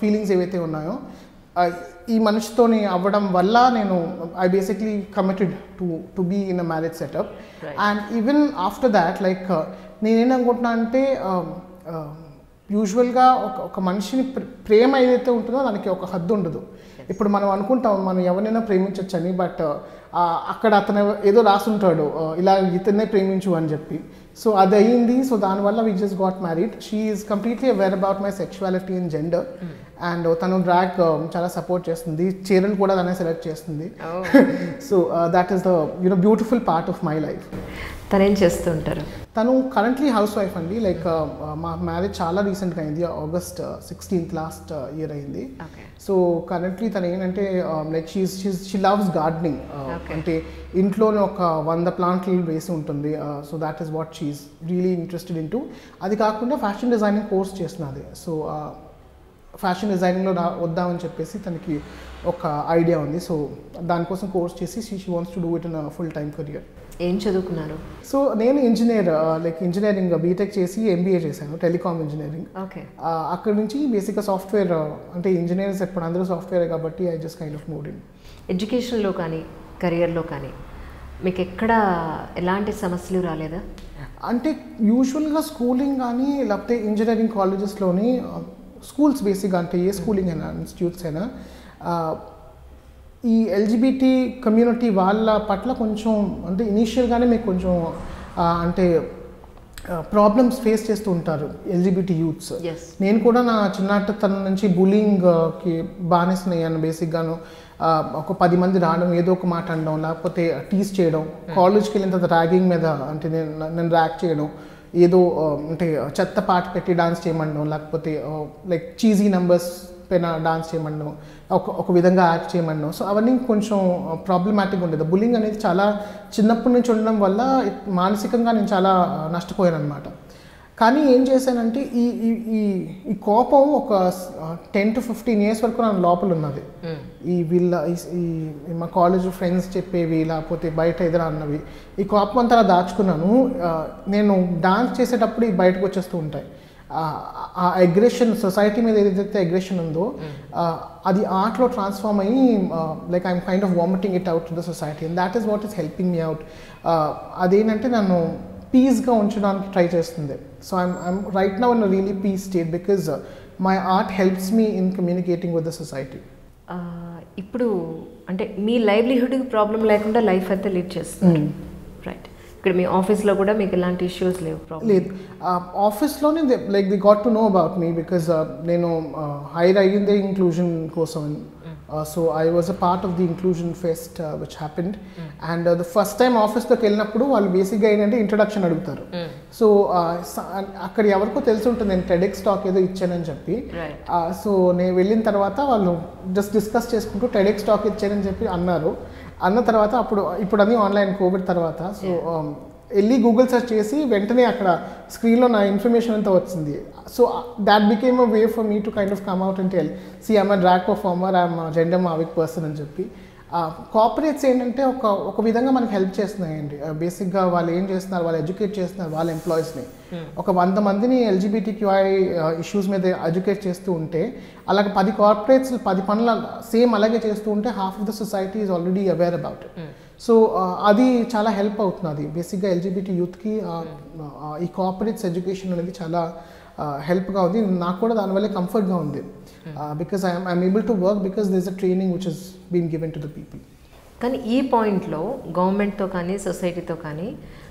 Speaker 2: ఫీలింగ్స్ ఏవైతే ఉన్నాయో ఈ మనిషితోని అవ్వడం వల్ల నేను I basically committed to to be in a marriage
Speaker 1: setup.
Speaker 2: And even after that like నేనేమనుకుంటున్నా అంటే యూజువల్గా ఒక ఒక మనిషిని ప్ర- ప్రేమ ఏదైతే ఉంటుందో దానికి ఒక హద్దు ఉండదు. ఇప్పుడు మనం అనుకుంటాం మనం ఎవరినైనా ప్రేమించవచ్చని బట్ అక్కడ అతను ఏదో రాసుంటాడు ఇలా ఇతన్నే ప్రేమించు అని చెప్పి. సో అది అయ్యింది సో దానివల్ల we just got married she is completely aware about my sexuality and gender and తను డ్రాగ్ చాలా సపోర్ట్ చేస్తుంది. చీరలు కూడా తనే సెలెక్ట్ చేస్తుంది.
Speaker 1: So
Speaker 2: that is the you know beautiful part of my life
Speaker 1: తనేం చేస్తూ ఉంటారు
Speaker 2: తను కరెంట్లీ హౌస్ వైఫ్ అండి లైక్ మా మ్యారేజ్ చాలా రీసెంట్గా అయింది. ఆగస్ట్ సిక్స్టీన్త్ లాస్ట్ ఇయర్ అయింది. సో కరెంట్లీ తను ఏంటంటే like she's she loves
Speaker 1: gardening.
Speaker 2: అంటే ఇంట్లోనే ఒక వంద ప్లాంట్లు వేసి ఉంటుంది. So that is what she's really interested in అది కాకుండా ఫ్యాషన్ డిజైనింగ్ కోర్స్ చేస్తున్నది. సో ఫ్యాషన్ డిజైనింగ్లో రా వద్దామని చెప్పేసి తనకి ఒక ఐడియా ఉంది. సో దానికోసం కోర్స్ చేసి she she wants to do it in full time career
Speaker 1: ఏం చదువుకున్నారు?
Speaker 2: సో నేను ఇంజనీర్ లైక్ ఇంజనీరింగ్ బీటెక్ చేసి ఎంబీఏ చేశాను టెలికామ్ ఇంజనీరింగ్.
Speaker 1: ఓకే.
Speaker 2: అక్కడ నుంచి బేసిక్గా సాఫ్ట్వేర్ అంటే ఇంజనీర్స్ ఎప్పుడు అందరూ సాఫ్ట్వేర్ కాబట్టి I just kind of moved in
Speaker 1: ఎడ్యుకేషన్లో కానీ కెరియర్లో కానీ మీకు ఎక్కడ ఎలాంటి సమస్యలు రాలేదా?
Speaker 2: అంటే యూజువల్గా స్కూలింగ్ కానీ లేకపోతే ఇంజనీరింగ్ కాలేజెస్లోని స్కూల్స్ బేసిక్గా అంటే ఏ స్కూలింగ్ అయినా ఇన్స్టిట్యూట్స్ అయినా ఈ ఎల్జిబిటీ కమ్యూనిటీ వాళ్ళ పట్ల కొంచెం అంటే ఇనీషియల్గానే మీకు కొంచెం అంటే ప్రాబ్లమ్స్ ఫేస్ చేస్తూ ఉంటారు ఎల్జిబిటీ యూత్స్ నేను కూడా నా చిన్నతనం నుంచి బులింగ్కి బానిసనయ్యాను బేసిక్గాను ఒక పది మంది రావడం ఏదో ఒక మాట అనడం లేకపోతే టీస్ చేయడం కాలేజ్కి వెళ్ళిన తర్వాత ర్యాగింగ్ మీద అంటే నేను నేను ర్యాక్ చేయడం ఏదో అంటే చెత్త పాట పెట్టి డాన్స్ చేయమండం లేకపోతే లైక్ చీజీ నెంబర్స్ పైన డాన్స్ చేయమండం ఒక ఒక విధంగా యాక్ట్ చేయమండం సో అవన్నీ కొంచెం ప్రాబ్లమాటిక్ ఉండేది. బుల్లింగ్ అనేది చాలా చిన్నప్పటి నుంచి ఉండడం వల్ల మానసికంగా నేను చాలా నష్టపోయాను అనమాట కానీ ఏం చేశానంటే ఈ ఈ ఈ కోపం ఒక టెన్ టు ఫిఫ్టీన్ ఇయర్స్ వరకు నా లోపల ఉన్నది. ఈ వీళ్ళ ఈ- ఈ మా కాలేజ్ ఫ్రెండ్స్ చెప్పేవి లేకపోతే బయట ఎదురు అన్నవి ఈ కోపం అంతా దాచుకున్నాను. ఆ, నేను డాన్స్ చేసేటప్పుడు ఈ బయటకు వచ్చేస్తూ ఉంటాయి. ఆ- ఆ అగ్రెషన్ సొసైటీ మీద ఏదైతే అగ్రెషన్ ఉందో ఆ, అది ఆర్ట్లో ట్రాన్స్ఫార్మ్ అయ్యి like I'm kind of vomiting it out to the society and that is what is helping me out అదేంటంటే నన్ను పీస్గా ఉంచడానికి ట్రై చేస్తుంది so I'm I'm right now in really peace state because my art helps me in communicating with the society
Speaker 1: ఆ, ఇప్పుడు అంటే మీ లైవ్లీహుడ్కి ప్రాబ్లం లేకుండా లైఫ్ అయితే లీడ్ చేస్తుంది. రైట్ ఇక్కడ మీ ఆఫీస్లో కూడా మీకు ఎలాంటి ఇష్యూస్ లేవు
Speaker 2: లేదు. ఆఫీస్లోనే like they got to know about me because నేను హైర్ అయ్యిందే ఇంక్లూజన్ కోసం so I was a part of the inclusion fest which happened and the first time ఆఫీస్లోకి వెళ్ళినప్పుడు వాళ్ళు బేసిక్గా ఏంటంటే ఇంట్రడక్షన్ అడుగుతారు. సో అక్కడ ఎవరికో తెలిసి ఉంటుంది నేను టెడెక్ స్టాక్ ఏదో ఇచ్చానని చెప్పి. సో నేను వెళ్ళిన తర్వాత వాళ్ళు జస్ట్ డిస్కస్ చేసుకుంటూ టెడెక్ స్టాక్ ఇచ్చారని చెప్పి అన్నారు. అన్న తర్వాత అప్పుడు ఇప్పుడు అది ఆన్లైన్ కోవిడ్ తర్వాత. సో వెళ్ళి గూగుల్ సెర్చ్ చేసి వెంటనే అక్కడ స్క్రీన్లో నా ఇన్ఫర్మేషన్ అంతా వచ్చింది. So that became a way for me to kind of come out and tell see I'm a drag performer I'm gender maverick person అని చెప్పి. కోఆపరేట్స్ ఏంటంటే ఒక ఒక విధంగా మనకి హెల్ప్ చేస్తున్నాయండి. బేసిక్గా వాళ్ళు ఏం చేస్తున్నారు? వాళ్ళు ఎడ్యుకేట్ చేస్తున్నారు వాళ్ళ ఎంప్లాయీస్ని ఒక వంద మందిని ఎల్జిబిటీ క్యూఐ ఇష్యూస్ మీద ఎడ్యుకేట్ చేస్తూ ఉంటే అలాగే పది కార్పొరేట్స్ పది పనులు సేమ్ అలాగే చేస్తూ ఉంటే half of the society is already aware about so అది చాలా హెల్ప్ అవుతున్నది. బేసిక్గా ఎల్జిబిటీ యూత్కి ఈ కార్పొరేట్స్ ఎడ్యుకేషన్ అనేది చాలా హెల్ప్గా ఉంది. నాకు కూడా దానివల్ల కంఫర్ట్గా ఉంది. Because I'm I'm able to work because this a training which is been given to the people
Speaker 1: కానీ ఈ పాయింట్లో గవర్నమెంట్తో కానీ సొసైటీతో కానీ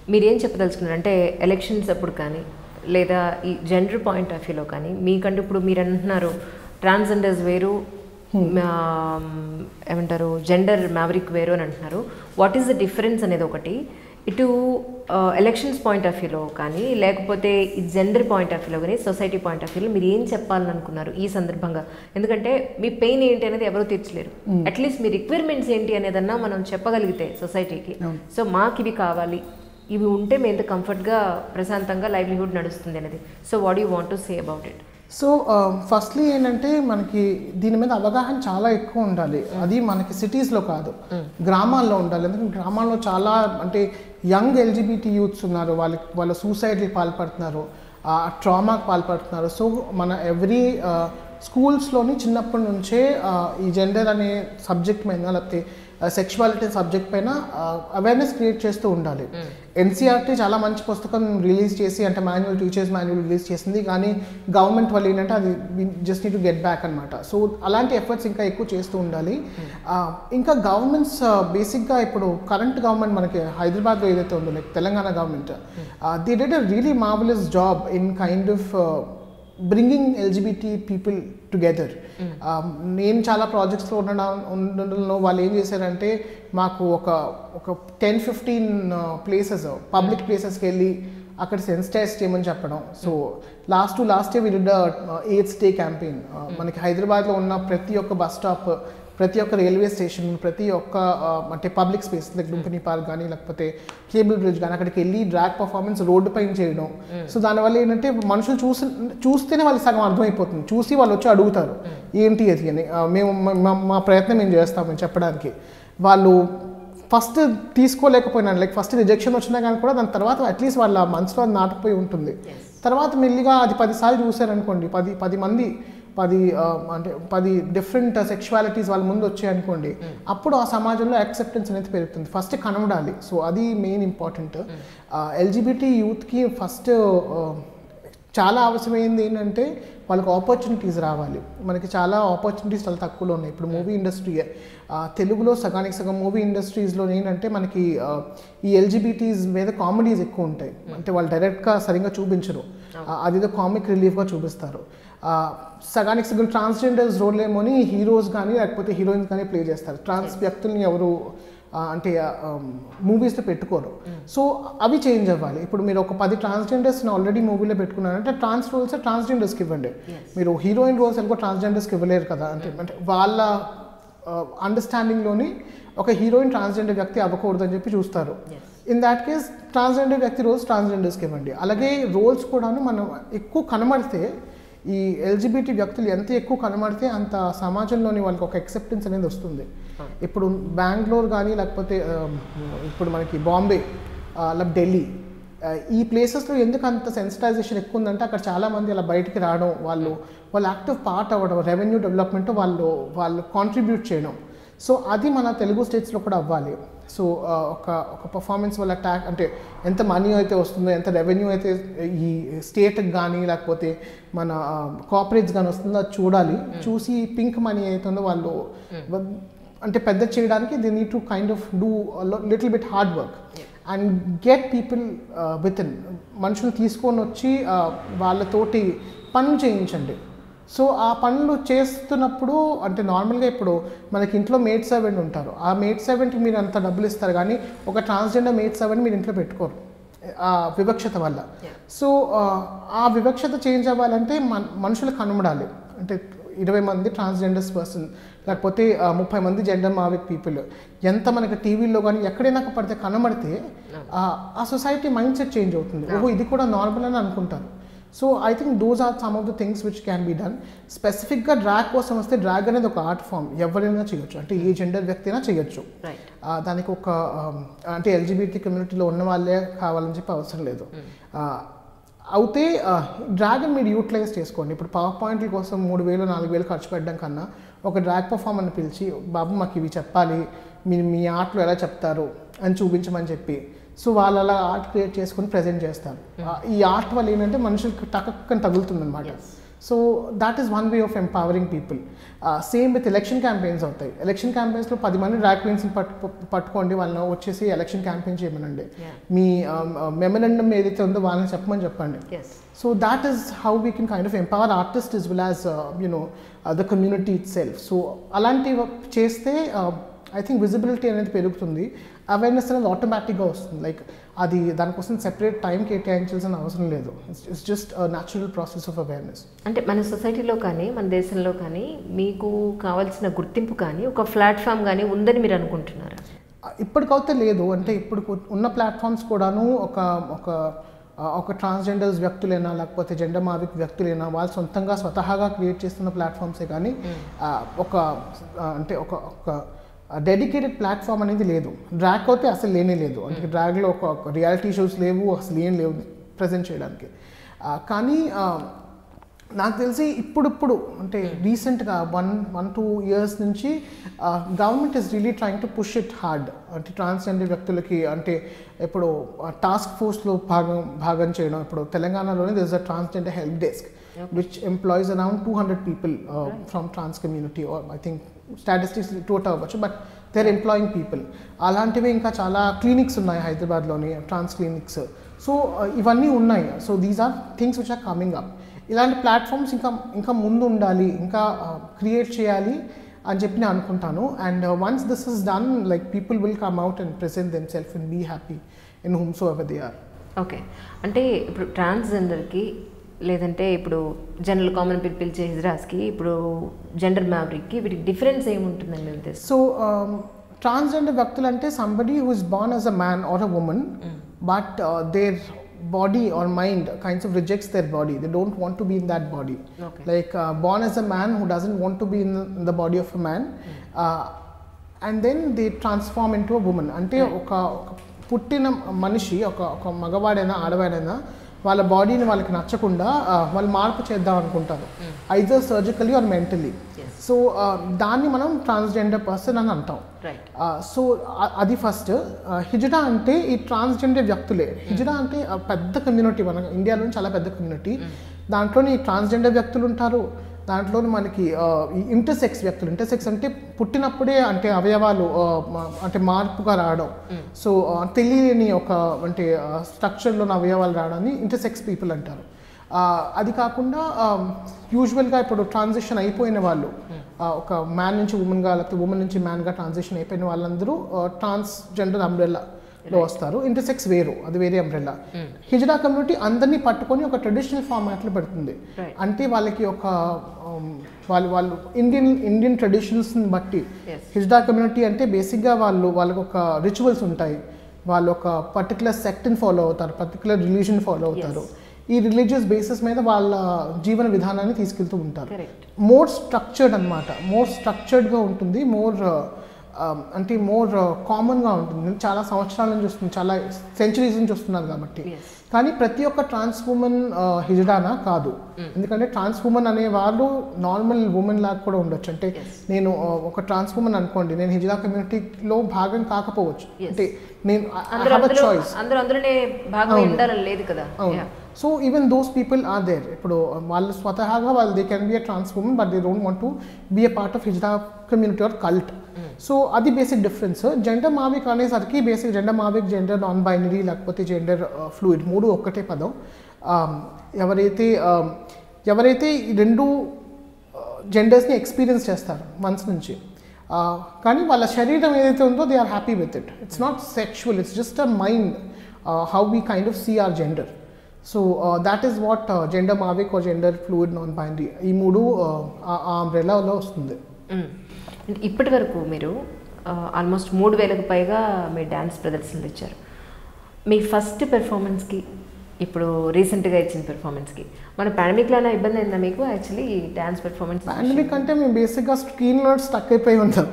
Speaker 1: మీరు ఏం చెప్పదలుచుకున్నారు? అంటే ఎలక్షన్స్ అప్పుడు కానీ లేదా ఈ జెండర్ పాయింట్ ఆఫ్ వ్యూలో కానీ మీకంటే ఇప్పుడు మీరు అంటున్నారు ట్రాన్స్జెండర్స్ వేరు ఆ, ఏమంటారు జెండర్ మ్యావరిక్ వేరు అని అంటున్నారు. వాట్ ఈస్ ద డిఫరెన్స్ అనేది ఒకటి. ఇటు ఎలక్షన్స్ పాయింట్ ఆఫ్ వ్యూలో కానీ లేకపోతే ఈ జెండర్ పాయింట్ ఆఫ్ వ్యూలో కానీ సొసైటీ పాయింట్ ఆఫ్ వ్యూలో మీరు ఏం చెప్పాలని అనుకున్నారు ఈ సందర్భంగా? ఎందుకంటే మీ పెయిన్ ఏంటి అనేది ఎవరూ తీర్చలేరు. అట్లీస్ట్ మీ రిక్వైర్మెంట్స్ ఏంటి అనేదన్నా మనం చెప్పగలిగితే సొసైటీకి సో మాకు ఇవి కావాలి. ఇవి ఉంటే మేము ఎంత కంఫర్ట్గా ప్రశాంతంగా లైవ్లీహుడ్ నడుస్తుంది అనేది. So what you want to say about it
Speaker 2: so firstly ఏంటంటే మనకి దీని మీద అవగాహన చాలా ఎక్కువ ఉండాలి. అది మనకి సిటీస్లో కాదు. గ్రామాల్లో ఉండాలి. ఎందుకంటే గ్రామాల్లో చాలా అంటే యంగ్ ఎల్జిబిటీ యూత్స్ ఉన్నారు. వాళ్ళకి వాళ్ళ సూసైడ్కి పాల్పడుతున్నారు. ట్రామాకి పాల్పడుతున్నారు. సో మన ఎవ్రీ స్కూల్స్లోని చిన్నప్పటి నుంచే ఈ జెండర్ అనే సబ్జెక్ట్ మీద లేకపోతే సెక్షువాలిటీ సబ్జెక్ట్ పైన అవేర్నెస్ క్రియేట్ చేస్తూ ఉండాలి. ఎన్సీఆర్టీ చాలా మంచి పుస్తకం రిలీజ్ చేసి అంటే మాన్యువల్ టీచర్స్ మాన్యువల్ రిలీజ్ చేసింది. కానీ గవర్నమెంట్ వాళ్ళు ఏంటంటే అది just need to get back అనమాట సో అలాంటి ఎఫర్ట్స్ ఇంకా ఎక్కువ చేస్తూ ఉండాలి. ఇంకా గవర్నమెంట్స్ బేసిక్గా ఇప్పుడు కరెంట్ గవర్నమెంట్ మనకి హైదరాబాద్లో ఏదైతే ఉందో like Telangana government they did a really marvellous job in kind of bringing LGBT people together నేను చాలా ప్రాజెక్ట్స్లో ఉండడం ఉండడంలో వాళ్ళు ఏం చేశారంటే మాకు ఒక ఒక టెన్ ఫిఫ్టీన్ ప్లేసెస్ పబ్లిక్ ప్లేసెస్కి వెళ్ళి అక్కడ సెన్సిటైజ్ చేయమని చెప్పడం. So last to last year with eighth day campaign మనకి హైదరాబాద్లో ఉన్న ప్రతి ఒక్క బస్ స్టాప్ ప్రతి ఒక్క రైల్వే స్టేషన్ ప్రతి ఒక్క అంటే public space like Lumbini park కానీ లేకపోతే కేబుల్ బ్రిడ్జ్ కానీ అక్కడికి వెళ్ళి డ్రాగ్ పర్ఫార్మెన్స్ రోడ్డు పైన చేయడం. సో దానివల్ల ఏంటంటే మనుషులు చూసి చూస్తేనే వాళ్ళకి సగం అర్థమైపోతుంది. చూసి వాళ్ళు వచ్చి అడుగుతారు. ఏంటి అది అని. మేము మా- ప్రయత్నం మేము చేస్తామని చెప్పడానికి. వాళ్ళు ఫస్ట్ తీసుకోలేకపోయినా లైక్ ఫస్ట్ రిజెక్షన్ వచ్చినా కానీ కూడా దాని తర్వాత అట్లీస్ట్ వాళ్ళ మనసులో నాటుకుపోయి ఉంటుంది. తర్వాత మెల్లిగా అది పదిసార్లు చూశారనుకోండి పది పది మంది పది అంటే పది డిఫరెంట్ సెక్షువాలిటీస్ వాళ్ళ ముందు వచ్చాయనుకోండి అప్పుడు ఆ సమాజంలో యాక్సెప్టెన్స్ అనేది పెరుగుతుంది. ఫస్ట్ కనబడాలి. సో అది మెయిన్ ఇంపార్టెంట్ ఎల్జిబిటీ యూత్కి ఫస్ట్ చాలా అవసరమైంది ఏంటంటే వాళ్ళకి ఆపర్చునిటీస్ రావాలి. మనకి చాలా ఆపర్చునిటీస్ చాలా తక్కువలో ఉన్నాయి. ఇప్పుడు మూవీ ఇండస్ట్రీ తెలుగులో సగానికి సగం మూవీ ఇండస్ట్రీస్లో ఏంటంటే మనకి ఈ ఎల్జిబిటీస్ మీద కామెడీస్ ఎక్కువ ఉంటాయి. అంటే వాళ్ళు డైరెక్ట్గా సరిగ్గా చూపించరు. అదేదో కామిక్ రిలీఫ్గా చూపిస్తారు. సగానికి సగం ట్రాన్స్జెండర్స్ రోల్ ఏమోని హీరోస్ కానీ లేకపోతే హీరోయిన్స్ కానీ ప్లే చేస్తారు. ట్రాన్స్ వ్యక్తుల్ని ఎవరు అంటే మూవీస్లో పెట్టుకోరు. సో అవి చేంజ్ అవ్వాలి. ఇప్పుడు మీరు ఒక పది ట్రాన్స్జెండర్స్ని ఆల్రెడీ మూవీలో పెట్టుకున్నారంటే ట్రాన్స్ రోల్స్ ట్రాన్స్జెండర్స్కి ఇవ్వండి. మీరు హీరోయిన్ రోల్స్ ఎలాగో ట్రాన్స్జెండర్స్కి ఇవ్వలేరు కదా. అంటే అంటే వాళ్ళ అండర్స్టాండింగ్లోని ఒక హీరోయిన్ ట్రాన్స్జెండర్ వ్యక్తి అవ్వకూడదని చెప్పి చూస్తారు. ఇన్ దాట్ కేస్ ట్రాన్స్జెండర్ వ్యక్తి రోల్స్ ట్రాన్స్జెండర్స్కి ఇవ్వండి. అలాగే రోల్స్ కూడాను మనం ఎక్కువ కనబడితే ఈ ఎల్జిబిటీ వ్యక్తులు ఎంత ఎక్కువ కనబడితే అంత సమాజంలోని వాళ్ళకి ఒక ఎక్సెప్టెన్స్ అనేది వస్తుంది. ఇప్పుడు బెంగళూరు కానీ లేకపోతే ఇప్పుడు మనకి బాంబే లేకపోతే ఢిల్లీ ఈ ప్లేసెస్లో ఎందుకు అంత సెన్సిటైజేషన్ ఎక్కువ ఉందంటే అక్కడ చాలామంది అలా బయటికి రావడం వాళ్ళు వాళ్ళు యాక్టివ్ పార్ట్ అవ్వడం రెవెన్యూ డెవలప్మెంట్ వాళ్ళు వాళ్ళు కాంట్రిబ్యూట్ చేయడం. సో అది మన తెలుగు స్టేట్స్లో కూడా అవ్వాలి. సో ఒక ఒక పర్ఫార్మెన్స్ వల్ల ట్యాక్ అంటే ఎంత మనీ అయితే వస్తుందో ఎంత రెవెన్యూ అయితే ఈ స్టేట్కి కానీ లేకపోతే మన కార్పొరేట్స్ కానీ వస్తుందో అది చూడాలి. చూసి పింక్ మనీ అవుతుందో వాళ్ళు అంటే పెద్ద చేయడానికి they need to kind of do little bit hard work and get people with in మనుషులు తీసుకొని వచ్చి వాళ్ళతోటి పనులు చేయించండి. సో ఆ పనులు చేస్తున్నప్పుడు అంటే నార్మల్గా ఇప్పుడు మనకి ఇంట్లో మేడ్ సర్వెంట్ ఉంటారు. ఆ మేడ్ సర్వెంట్కి మీరు అంత డబ్బులు ఇస్తారు కానీ ఒక ట్రాన్స్జెండర్ మేడ్ సర్వెంట్ మీరు ఇంట్లో పెట్టుకోరు. ఆ వివక్షత వల్ల. సో ఆ వివక్షత చేంజ్ అవ్వాలంటే మన మనుషులు కనబడాలి అంటే ఇరవై మంది ట్రాన్స్జెండర్స్ పర్సన్ లేకపోతే ముప్పై మంది జెండర్ మావిక్ పీపుల్ ఎంత మనకి టీవీలో కానీ ఎక్కడైనా పడితే కనబడితే ఆ, ఆ సొసైటీ మైండ్ సెట్ చేంజ్ అవుతుంది ఓహో ఇది కూడా నార్మల్ అని అనుకుంటారు. So I think those are some of the things which can be done స్పెసిఫిక్గా డ్రాగ్ కోసం వస్తే డ్రాగ్ అనేది ఒక ఆర్ట్ ఫామ్ ఎవరైనా చేయొచ్చు. అంటే ఏ జెండర్ వ్యక్తి అయినా చేయొచ్చు దానికి ఒక ఆమ్, అంటే ఎల్జిబిటీ కమ్యూనిటీలో ఉన్న వాళ్ళే కావాలని చెప్పి అవసరం లేదు. ఆ, అయితే డ్రాగన్ మీరు యూటిలైజ్ చేసుకోండి. ఇప్పుడు పవర్ పాయింట్ల కోసం మూడు వేలు నాలుగు వేలు ఖర్చు పెట్టడం కన్నా ఒక డ్రాగ్ పర్ఫార్మర్ని పిలిచి బాబు మాకు ఇవి చెప్పాలి. మీరు మీ ఆర్ట్లో ఎలా చెప్తారు? అని చూపించమని చెప్పి. సో వాళ్ళు అలా ఆర్ట్ క్రియేట్ చేసుకొని ప్రజెంట్ చేస్తారు. ఆ, ఈ ఆర్ట్ వల్ల ఏంటంటే మనుషులకి టకక్కని తగులుతుంది అనమాట so that is one way of empowering people same with election campaigns అవుతాయి. ఎలక్షన్ క్యాంపెయిన్స్లో పది మంది డ్రాగ్ క్వీన్స్ని పట్టు పట్టుకోండి వాళ్ళని వచ్చేసి ఎలక్షన్ క్యాంపెయిన్ చేయమనండి. మీ మెమరెండం ఏదైతే ఉందో వాళ్ళని చెప్పమని చెప్పండి.
Speaker 1: Yes
Speaker 2: So that is how we can kind of empower artists as well as uh, you know uh, the community itself. So అలాంటి చేస్తే ఐ థింక్ విజిబిలిటీ అనేది పెరుగుతుంది. అవేర్నెస్ అనేది ఆటోమేటిక్గా వస్తుంది. లైక్ అది దానికోసం సెపరేట్ టైం కేటాయించాల్సిన అవసరం లేదు. It's just natural process of awareness
Speaker 1: అంటే మన సొసైటీలో కానీ మన దేశంలో కానీ మీకు కావాల్సిన గుర్తింపు కానీ ఒక ప్లాట్ఫామ్ కానీ ఉందని మీరు అనుకుంటున్నారా?
Speaker 2: ఇప్పటికైతే లేదు. అంటే ఇప్పుడు ఉన్న ప్లాట్ఫామ్స్ కూడాను ఒక ఒక ఒక ట్రాన్స్జెండర్స్ వ్యక్తులైనా లేకపోతే జెండర్ మావిక్ వ్యక్తులైనా వాళ్ళు సొంతంగా స్వతహాగా క్రియేట్ చేస్తున్న ప్లాట్ఫామ్సే కానీ ఆ, ఒక అంటే ఒక ఒక డెడికేటెడ్ ప్లాట్ఫామ్ అనేది లేదు. డ్రాగ్ అయితే అసలు లేనే లేదు. అంటే డ్రాగ్లో ఒక ఒక రియాలిటీ షోస్ లేవు అసలు ఏం లేవు ప్రజెంట్ చేయడానికి. కానీ నాకు తెలిసి ఇప్పుడిప్పుడు అంటే రీసెంట్గా వన్ వన్ టూ ఇయర్స్ నుంచి government is really trying to push it hard అంటే ట్రాన్స్జెండర్ వ్యక్తులకి అంటే ఇప్పుడు టాస్క్ ఫోర్స్లో భాగం భాగం చేయడం ఇప్పుడు తెలంగాణలోనే this a transgender help desk which employees around two hundred people from trans community are I think statistics టోట్ అవ్వచ్చు but they are employing people అలాంటివి ఇంకా చాలా క్లినిక్స్ ఉన్నాయి హైదరాబాద్లోని ట్రాన్స్ క్లినిక్స్ సో ఇవన్నీ ఉన్నాయి. So these are things which are coming up ఇలాంటి ప్లాట్ఫామ్స్ ఇంకా ఇంకా ముందు ఉండాలి ఇంకా uh, క్రియేట్ చేయాలి అని చెప్పి నేను అనుకుంటాను. And once this is done like people will come out and present themself and be happy in whomsoever they are
Speaker 1: okay అంటే ఇప్పుడు ట్రాన్స్జెండర్కి లేదంటే ఇప్పుడు జనరల్ కామన్ పీపుల్ హిజ్రాస్కి ఇప్పుడు జెండర్ మ్యావరిక్కి వీటికి డిఫరెన్స్ మీ ఉద్దేశం
Speaker 2: సో ట్రాన్స్జెండర్ వ్యక్తులు అంటే somebody who is born as a man or a woman but their body or mind kinds of rejects their body they don't want to
Speaker 1: be
Speaker 2: in that body as a man who doesn't want to be in the, in the body of a man uh, and then they transform into a woman. అంటే ఒక పుట్టిన మనిషి ఒక ఒక మగవాడైనా ఆడవాడైనా వాళ్ళ బాడీని వాళ్ళకి నచ్చకుండా వాళ్ళు మార్పు చేద్దాం అనుకుంటారు. Either surgically or
Speaker 1: mentally.
Speaker 2: So దాన్ని మనం ట్రాన్స్జెండర్ పర్సన్ అని అంటాం. సో అది ఫస్ట్ హిజడా అంటే ఈ ట్రాన్స్జెండర్ వ్యక్తులే. హిజడా అంటే పెద్ద కమ్యూనిటీ మన ఇండియాలో చాలా పెద్ద కమ్యూనిటీ దాంట్లోని ట్రాన్స్జెండర్ వ్యక్తులు ఉంటారు. దాంట్లోని మనకి ఇంటర్సెక్స్ వ్యక్తులు ఇంటర్సెక్స్ అంటే పుట్టినప్పుడే అంటే అవయవాలు అంటే మార్పుగా రావడం. సో తెలియని ఒక అంటే స్ట్రక్చర్లోని అవయవాలు రావడాన్ని ఇంటర్సెక్స్ పీపుల్ అంటారు. అది కాకుండా యూజువల్గా ఇప్పుడు ట్రాన్సిషన్ అయిపోయిన వాళ్ళు ఒక మ్యాన్ నుంచి ఉమెన్గా లేకపోతే ఉమెన్ నుంచి మ్యాన్గా ట్రాన్సిషన్ అయిపోయిన వాళ్ళందరూ ట్రాన్స్ జెండర్ అంబ్రెల్లాలో వస్తారు. ఇంటర్సెక్స్ వేరు. అది వేరే అంబ్రెల్లా హిజడా కమ్యూనిటీ అందరినీ పట్టుకొని ఒక ట్రెడిషనల్ ఫార్మాట్లో పెడుతుంది. అంటే వాళ్ళకి ఒక um, వాళ్ళు వాళ్ళు ఇండియన్ ఇండియన్ ట్రెడిషన్స్ని బట్టి. హిజ్డా కమ్యూనిటీ అంటే బేసిక్గా వాళ్ళు వాళ్ళకి ఒక రిచువల్స్ ఉంటాయి. వాళ్ళు ఒక పర్టికులర్ సెక్ట్ని ఫాలో అవుతారు. పర్టికులర్ రిలీజన్ ఫాలో అవుతారు. ఈ రిలీజియస్ బేసిస్ మీద వాళ్ళ జీవన విధానాన్ని తీసుకెళ్తూ ఉంటారు. మోర్ స్ట్రక్చర్డ్ అనమాట మోర్ స్ట్రక్చర్డ్గా ఉంటుంది. మోర్ అంటే మోర్ కామన్గా ఉంటుంది. చాలా సంవత్సరాల నుంచి వస్తుంది. చాలా సెంచరీస్ నుంచి వస్తున్నారు కాబట్టి. కానీ ప్రతి ఒక్క ట్రాన్స్ ఉమెన్ హిజడానా? కాదు. ఎందుకంటే ట్రాన్స్ ఉమెన్ అనే వాళ్ళు నార్మల్ ఉమెన్ లాగా కూడా ఉండొచ్చు. అంటే నేను uh, ఒక ట్రాన్స్ ఉమెన్ అనుకోండి. నేను హిజడా కమ్యూనిటీలో భాగం కాకపోవచ్చు. అంటే నేను చాయిస్
Speaker 1: లేదు కదా.
Speaker 2: So even those people are there ఇప్పుడు వాళ్ళు స్వతహాగా వాళ్ళు they can be a trans woman but they don't want to be a part of hijra community or cult so అది బేసిక్ డిఫరెన్స్ జెండర్ మావిక్ అనేసరికి basic gender maverique gender non binary లేకపోతే జెండర్ ఫ్లూయిడ్ uh, మూడు ఒక్కటే పదం. Um, ఎవరైతే um, ఎవరైతే ఈ రెండు జెండర్స్ని ఎక్స్పీరియన్స్ చేస్తారు మనసు నుంచి uh, కానీ వాళ్ళ శరీరం ఏదైతే ఉందో they are happy with it it's not sexual it's just a mind how we kind of see our gender so that is what gender maverique or gender fluid non binary ఈ మూడు uh, ఆ- అంబ్రెలాలో వస్తుంది.
Speaker 1: Mm. ఇప్పటి వరకు మీరు ఆల్మోస్ట్ మూడు వేలకు పైగా మీ డ్యాన్స్ ప్రదర్శనలు ఇచ్చారు మీ ఫస్ట్ పెర్ఫార్మెన్స్కి ఇప్పుడు రీసెంట్గా ఇచ్చిన పెర్ఫార్మెన్స్కి మన పాండమిక్లో ఇబ్బంది అయిందా మీకు? యాక్చువల్లీ డ్యాన్స్ పెర్ఫార్మెన్స్
Speaker 2: పాండమిక్ అంటే మేము బేసిక్గా స్క్రీన్లో స్టక్ అయిపోయి ఉంటాం.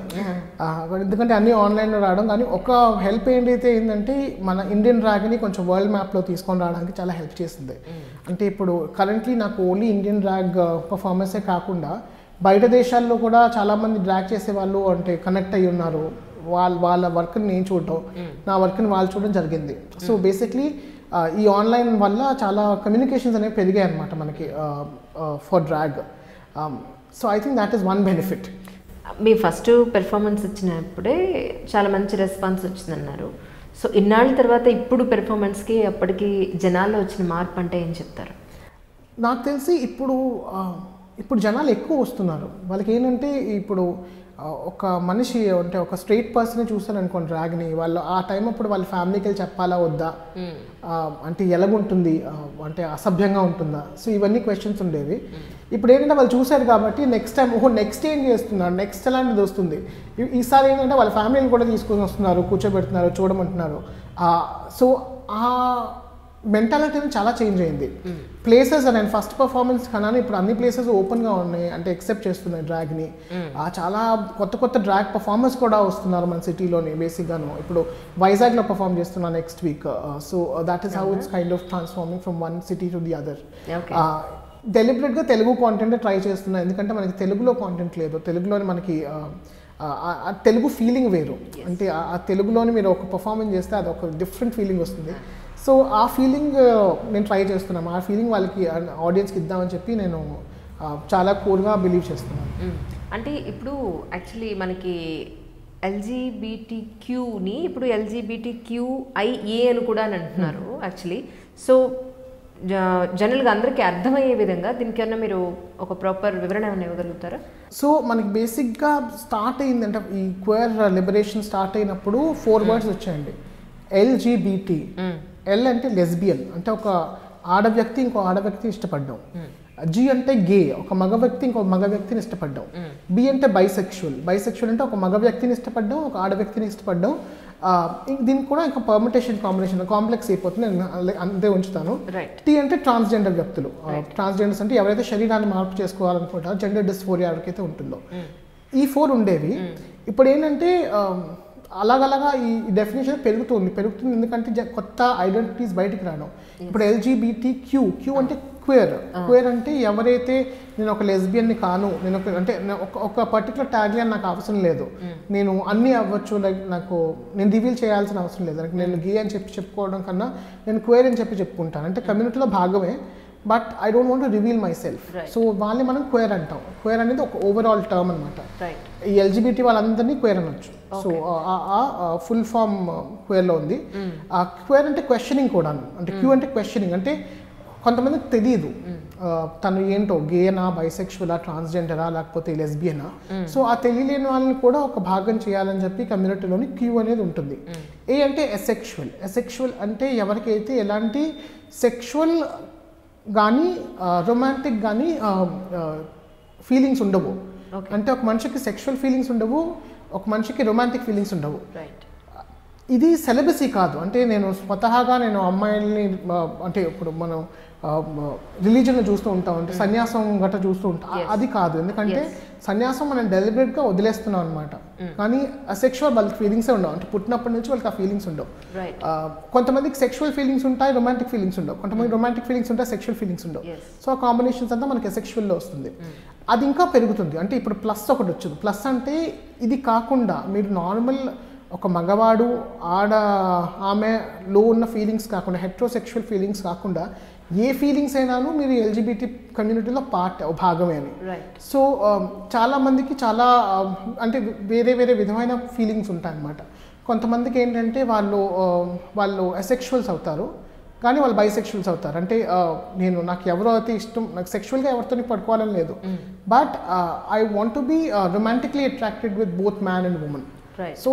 Speaker 2: ఎందుకంటే అన్నీ ఆన్లైన్లో రావడం కానీ ఒక హెల్ప్ ఏంటైతే ఏంటంటే మన ఇండియన్ ర్యాగ్ని కొంచెం వరల్డ్ మ్యాప్లో తీసుకొని రావడానికి చాలా హెల్ప్ చేసింది. అంటే ఇప్పుడు కరెంట్లీ నాకు ఓన్లీ ఇండియన్ ర్యాగ్ పర్ఫార్మెన్సే కాకుండా బయట దేశాల్లో కూడా చాలామంది డ్రాగ్ చేసే వాళ్ళు అంటే కనెక్ట్ అయ్యి ఉన్నారు. వాళ్ళ వాళ్ళ వర్క్ని నేను చూడటం నా వర్క్ని వాళ్ళు చూడడం జరిగింది. సో బేసిక్లీ ఆ, ఈ ఆన్లైన్ వల్ల చాలా కమ్యూనికేషన్స్ అనేవి పెరిగాయి అనమాట మనకి for drag so I think that is one benefit
Speaker 1: me first performance ఇచ్చినప్పుడే చాలా మంచి రెస్పాన్స్ వచ్చిందన్నారు. సో ఇన్నాళ్ళ తర్వాత ఇప్పుడు పెర్ఫార్మెన్స్కి అప్పటికి జనాల్లో వచ్చిన మార్పు అంటే ఏం చెప్తారు?
Speaker 2: నాకు తెలిసి ఇప్పుడు ఇప్పుడు జనాలు ఎక్కువ వస్తున్నారు. వాళ్ళకి ఏంటంటే ఇప్పుడు ఒక మనిషి అంటే ఒక స్ట్రైట్ పర్సన్ చూస్తారు అనుకోండి డ్రాగ్ని వాళ్ళు ఆ టైం అప్పుడు వాళ్ళ ఫ్యామిలీకి వెళ్ళి చెప్పాలా వద్దా? అంటే ఎలాగుంటుంది? అంటే అసభ్యంగా ఉంటుందా? సో ఇవన్నీ క్వశ్చన్స్ ఉండేవి. ఇప్పుడు ఏంటంటే వాళ్ళు చూశారు కాబట్టి నెక్స్ట్ టైం ఓహో నెక్స్ట్ ఏం చేస్తున్నారు? నెక్స్ట్ ఎలాంటిది వస్తుంది? ఈసారి ఏంటంటే వాళ్ళ ఫ్యామిలీని కూడా తీసుకొని వస్తున్నారు కూర్చోబెడుతున్నారు చూడమంటున్నారు. సో ఆ మెంటాలిటీ చాలా చేంజ్ అయింది. ప్లేసెస్ నేను ఫస్ట్ పర్ఫార్మెన్స్ కన్నా ఇప్పుడు అన్ని ప్లేసెస్ ఓపెన్గా ఉన్నాయి అంటే ఎక్సెప్ట్ చేస్తున్నాయి డ్రాగ్ని చాలా కొత్త కొత్త డ్రాగ్ పర్ఫార్మర్స్ కూడా వస్తున్నారు మన సిటీలోని బేసిక్గాను ఇప్పుడు వైజాగ్లో పర్ఫామ్ చేస్తున్నాను next week so that is how it's kind of transforming from one city to the
Speaker 1: other.
Speaker 2: డెలిబరేట్గా Telugu content try చేస్తున్నాను ఎందుకంటే మనకి తెలుగులో కాంటెంట్ లేదు. తెలుగులోని మనకి తెలుగు ఫీలింగ్ వేరు. అంటే ఆ- ఆ తెలుగులోని మీరు ఒక పర్ఫార్మెన్స్ చేస్తే అది ఒక డిఫరెంట్ ఫీలింగ్ వస్తుంది సో ఆ ఫీలింగ్ నేను ట్రై చేస్తున్నాను. ఆ ఫీలింగ్ వాళ్ళకి ఆడియన్స్కి ఇద్దామని చెప్పి నేను చాలా కోర్గా బిలీవ్ చేస్తున్నాను.
Speaker 1: అంటే ఇప్పుడు యాక్చువల్లీ మనకి ఎల్జీబీటీ క్యూని ఇప్పుడు ఎల్జీబీటీ క్యూ ఐఏ అని కూడా అని అంటున్నారు యాక్చువల్లీ సో జనరల్గా అందరికీ అర్థమయ్యే విధంగా దీనికి ఏమన్నా మీరు ఒక ప్రాపర్ వివరణ ఏమైనా ఇవ్వగలుగుతారా?
Speaker 2: సో మనకి బేసిక్గా స్టార్ట్ అయిందంటే ఈ క్వేర్ లిబరేషన్ స్టార్ట్ అయినప్పుడు ఫోర్ వర్డ్స్ వచ్చాయండి. ఎల్జీబీటీ ఎల్ అంటే లెస్బియన్ అంటే ఒక ఆడ వ్యక్తి ఇంకో ఆడ వ్యక్తి ఇష్టపడ్డాం జి అంటే గే ఒక మగ వ్యక్తి ఇంకో మగ వ్యక్తిని ఇష్టపడ్డాం. బి అంటే బైసెక్షువల్ బైసెక్షువల్ అంటే ఒక మగ వ్యక్తిని ఇష్టపడ్డాం ఒక ఆడ వ్యక్తిని ఇష్టపడ్డాం దీనికి కూడా ఇంకా పర్మిటేషన్ కాంబినేషన్ కాంప్లెక్స్ అయిపోతుంది. నేను అంతే ఉంచుతాను. టీ అంటే ట్రాన్స్జెండర్ వ్యక్తులు. ట్రాన్స్జెండర్స్ అంటే ఎవరైతే శరీరాన్ని మార్పు చేసుకోవాలనుకుంటారో జెండర్ డిస్ఫోరియా ఎవరికైతే ఉంటుందో. ఈ ఫోర్ ఉండేవి. ఇప్పుడు ఏంటంటే అలాగలాగా ఈ డెఫినేషన్ పెరుగుతుంది. పెరుగుతుంది ఎందుకంటే కొత్త ఐడెంటిటీస్ బయటికి రావడం. ఇప్పుడు ఎల్జీబీటీ క్యూ క్యూ అంటే క్వేర్ క్వేర్ అంటే ఎవరైతే నేను ఒక లెస్బియన్ని కాను నేను ఒక అంటే ఒక ఒక పర్టికులర్ ట్యాగ్ లైన్ నాకు అవసరం లేదు. నేను అన్నీ అవ్వచ్చు లైక్ నాకు నేను రివీల్ చేయాల్సిన అవసరం లేదు. నేను గే అని చెప్పి చెప్పుకోవడం కన్నా నేను క్వేర్ అని చెప్పి చెప్పుకుంటాను. అంటే కమ్యూనిటీలో భాగమే. But I don't want reveal
Speaker 1: myself.
Speaker 2: So వాళ్ళని మనం క్వేర్ అంటాం. క్వేర్ అనేది ఒక ఓవరాల్ టర్మ్ అనమాట ఈ ఎల్జిబిటీ వాళ్ళందరినీ క్వేర్ అనొచ్చు. సో ఫుల్ ఫామ్ క్వేర్లో ఉంది. ఆ క్వేర్ అంటే క్వశ్చనింగ్ కూడా అంటే క్యూ అంటే క్వశ్చనింగ్ అంటే కొంతమందికి తెలియదు ఆ, తను ఏంటో గేనా బైసెక్షువలా ట్రాన్స్జెండరా లేకపోతే లెస్బియనా సో ఆ తెలియలేని వాళ్ళని కూడా ఒక భాగం చేయాలని చెప్పి కమ్యూనిటీలోని క్యూ అనేది ఉంటుంది. ఏ అంటే ఎసెక్షువల్ ఎసెక్షువల్ అంటే ఎవరికైతే ఎలాంటి సెక్షువల్ కానీ రొమాంటిక్ కానీ ఫీలింగ్స్ ఉండవు. అంటే ఒక మనిషికి సెక్షువల్ ఫీలింగ్స్ ఉండవు ఒక మనిషికి రొమాంటిక్ ఫీలింగ్స్ ఉండవు. ఇది సెలబసీ కాదు. అంటే నేను స్వతహాగా నేను అమ్మాయిల్ని అంటే ఇప్పుడు మనం రిలీజన్ చూస్తూ ఉంటాం అంటే సన్యాసం గట్రా చూస్తూ ఉంటాం. అది కాదు. ఎందుకంటే సన్యాసం మనం డెలిబరేట్గా వదిలేస్తున్నాం అనమాట కానీ సెక్షువల్ వాళ్ళకి ఫీలింగ్సే ఉండవు. అంటే పుట్టినప్పటి నుంచి వాళ్ళకి ఆ ఫీలింగ్స్ ఉండవు. కొంతమందికి సెక్షువల్ ఫీలింగ్స్ ఉంటాయి రొమాంటిక్ ఫీలింగ్స్ ఉండవు. కొంతమంది రొమాంటిక్ ఫీలింగ్స్ ఉంటాయి సెక్షువల్ ఫీలింగ్స్ ఉండవు. సో ఆ కాంబినేషన్స్ అంతా మనకి సెక్షువల్లో వస్తుంది. అది ఇంకా పెరుగుతుంది. అంటే ఇప్పుడు ప్లస్ ఒకటి వచ్చింది. ప్లస్ అంటే ఇది కాకుండా మీరు నార్మల్ ఒక మగవాడు ఆడ ఆమెలో ఉన్న ఫీలింగ్స్ కాకుండా హెట్రోసెక్షువల్ ఫీలింగ్స్ కాకుండా ఏ ఫీలింగ్స్ అయినాను మీరు ఎల్జిబిటీ కమ్యూనిటీలో పార్ట్ భాగమే అని. సో చాలా మందికి చాలా ఆ, అంటే వేరే వేరే విధమైన ఫీలింగ్స్ ఉంటాయన్నమాట. కొంతమందికి ఏంటంటే వాళ్ళు ఆ, వాళ్ళు అసెక్షువల్స్ అవుతారు కానీ వాళ్ళు బైసెక్షువల్స్ అవుతారు. అంటే నేను నాకు ఎవరో అయితే ఇష్టం నాకు సెక్షువల్గా ఎవరితో పడుకోవాలని లేదు. But I want to be romantically attracted with both man and
Speaker 1: woman
Speaker 2: so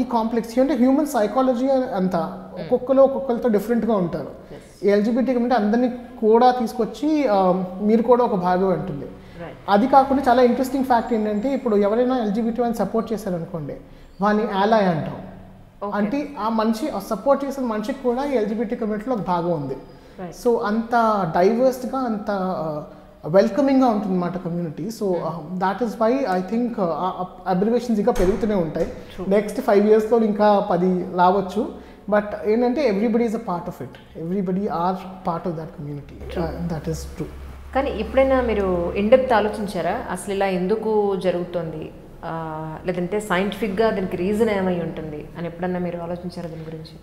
Speaker 2: ఈ కాంప్లెక్స్ అంటే హ్యూమన్ సైకాలజీ అంతా ఒక్కొక్కరు ఒక్కొక్కరితో డిఫరెంట్గా ఉంటారు. ఎల్జిబిటీ అంటే అందరినీ కూడా తీసుకొచ్చి మీరు కూడా ఒక భాగం అంటుంది. అది కాకుండా చాలా ఇంట్రెస్టింగ్ ఫ్యాక్ట్ ఏంటంటే ఇప్పుడు ఎవరైనా ఎల్జిబిటీ అని సపోర్ట్ చేశారనుకోండి వాని యాలయ్ అంటాం. అంటే ఆ మనిషి సపోర్ట్ చేసిన మనిషికి కూడా ఎల్జిబిటీ కమ్యూనిటీలో ఒక భాగం ఉంది. సో అంత డైవర్స్గా అంత వెల్కమింగ్గా ఉంటుంది అన్నమాట community so that is why I think abbreviations ఇంకా పెరుగుతూనే ఉంటాయి. నెక్స్ట్ ఫైవ్ ఇయర్స్లో ఇంకా పది రావచ్చు. బట్ ఏంటంటే everybody is a part of it everybody are part of that community that is true
Speaker 1: కానీ ఎప్పుడైనా మీరు ఇండెప్త్ ఆలోచించారా? అసలు ఇలా ఎందుకు జరుగుతోంది? లేదంటే సైంటిఫిక్గా దానికి రీజన్ ఏమై ఉంటుంది? అని ఎప్పుడన్నా మీరు ఆలోచించారు దీని గురించి?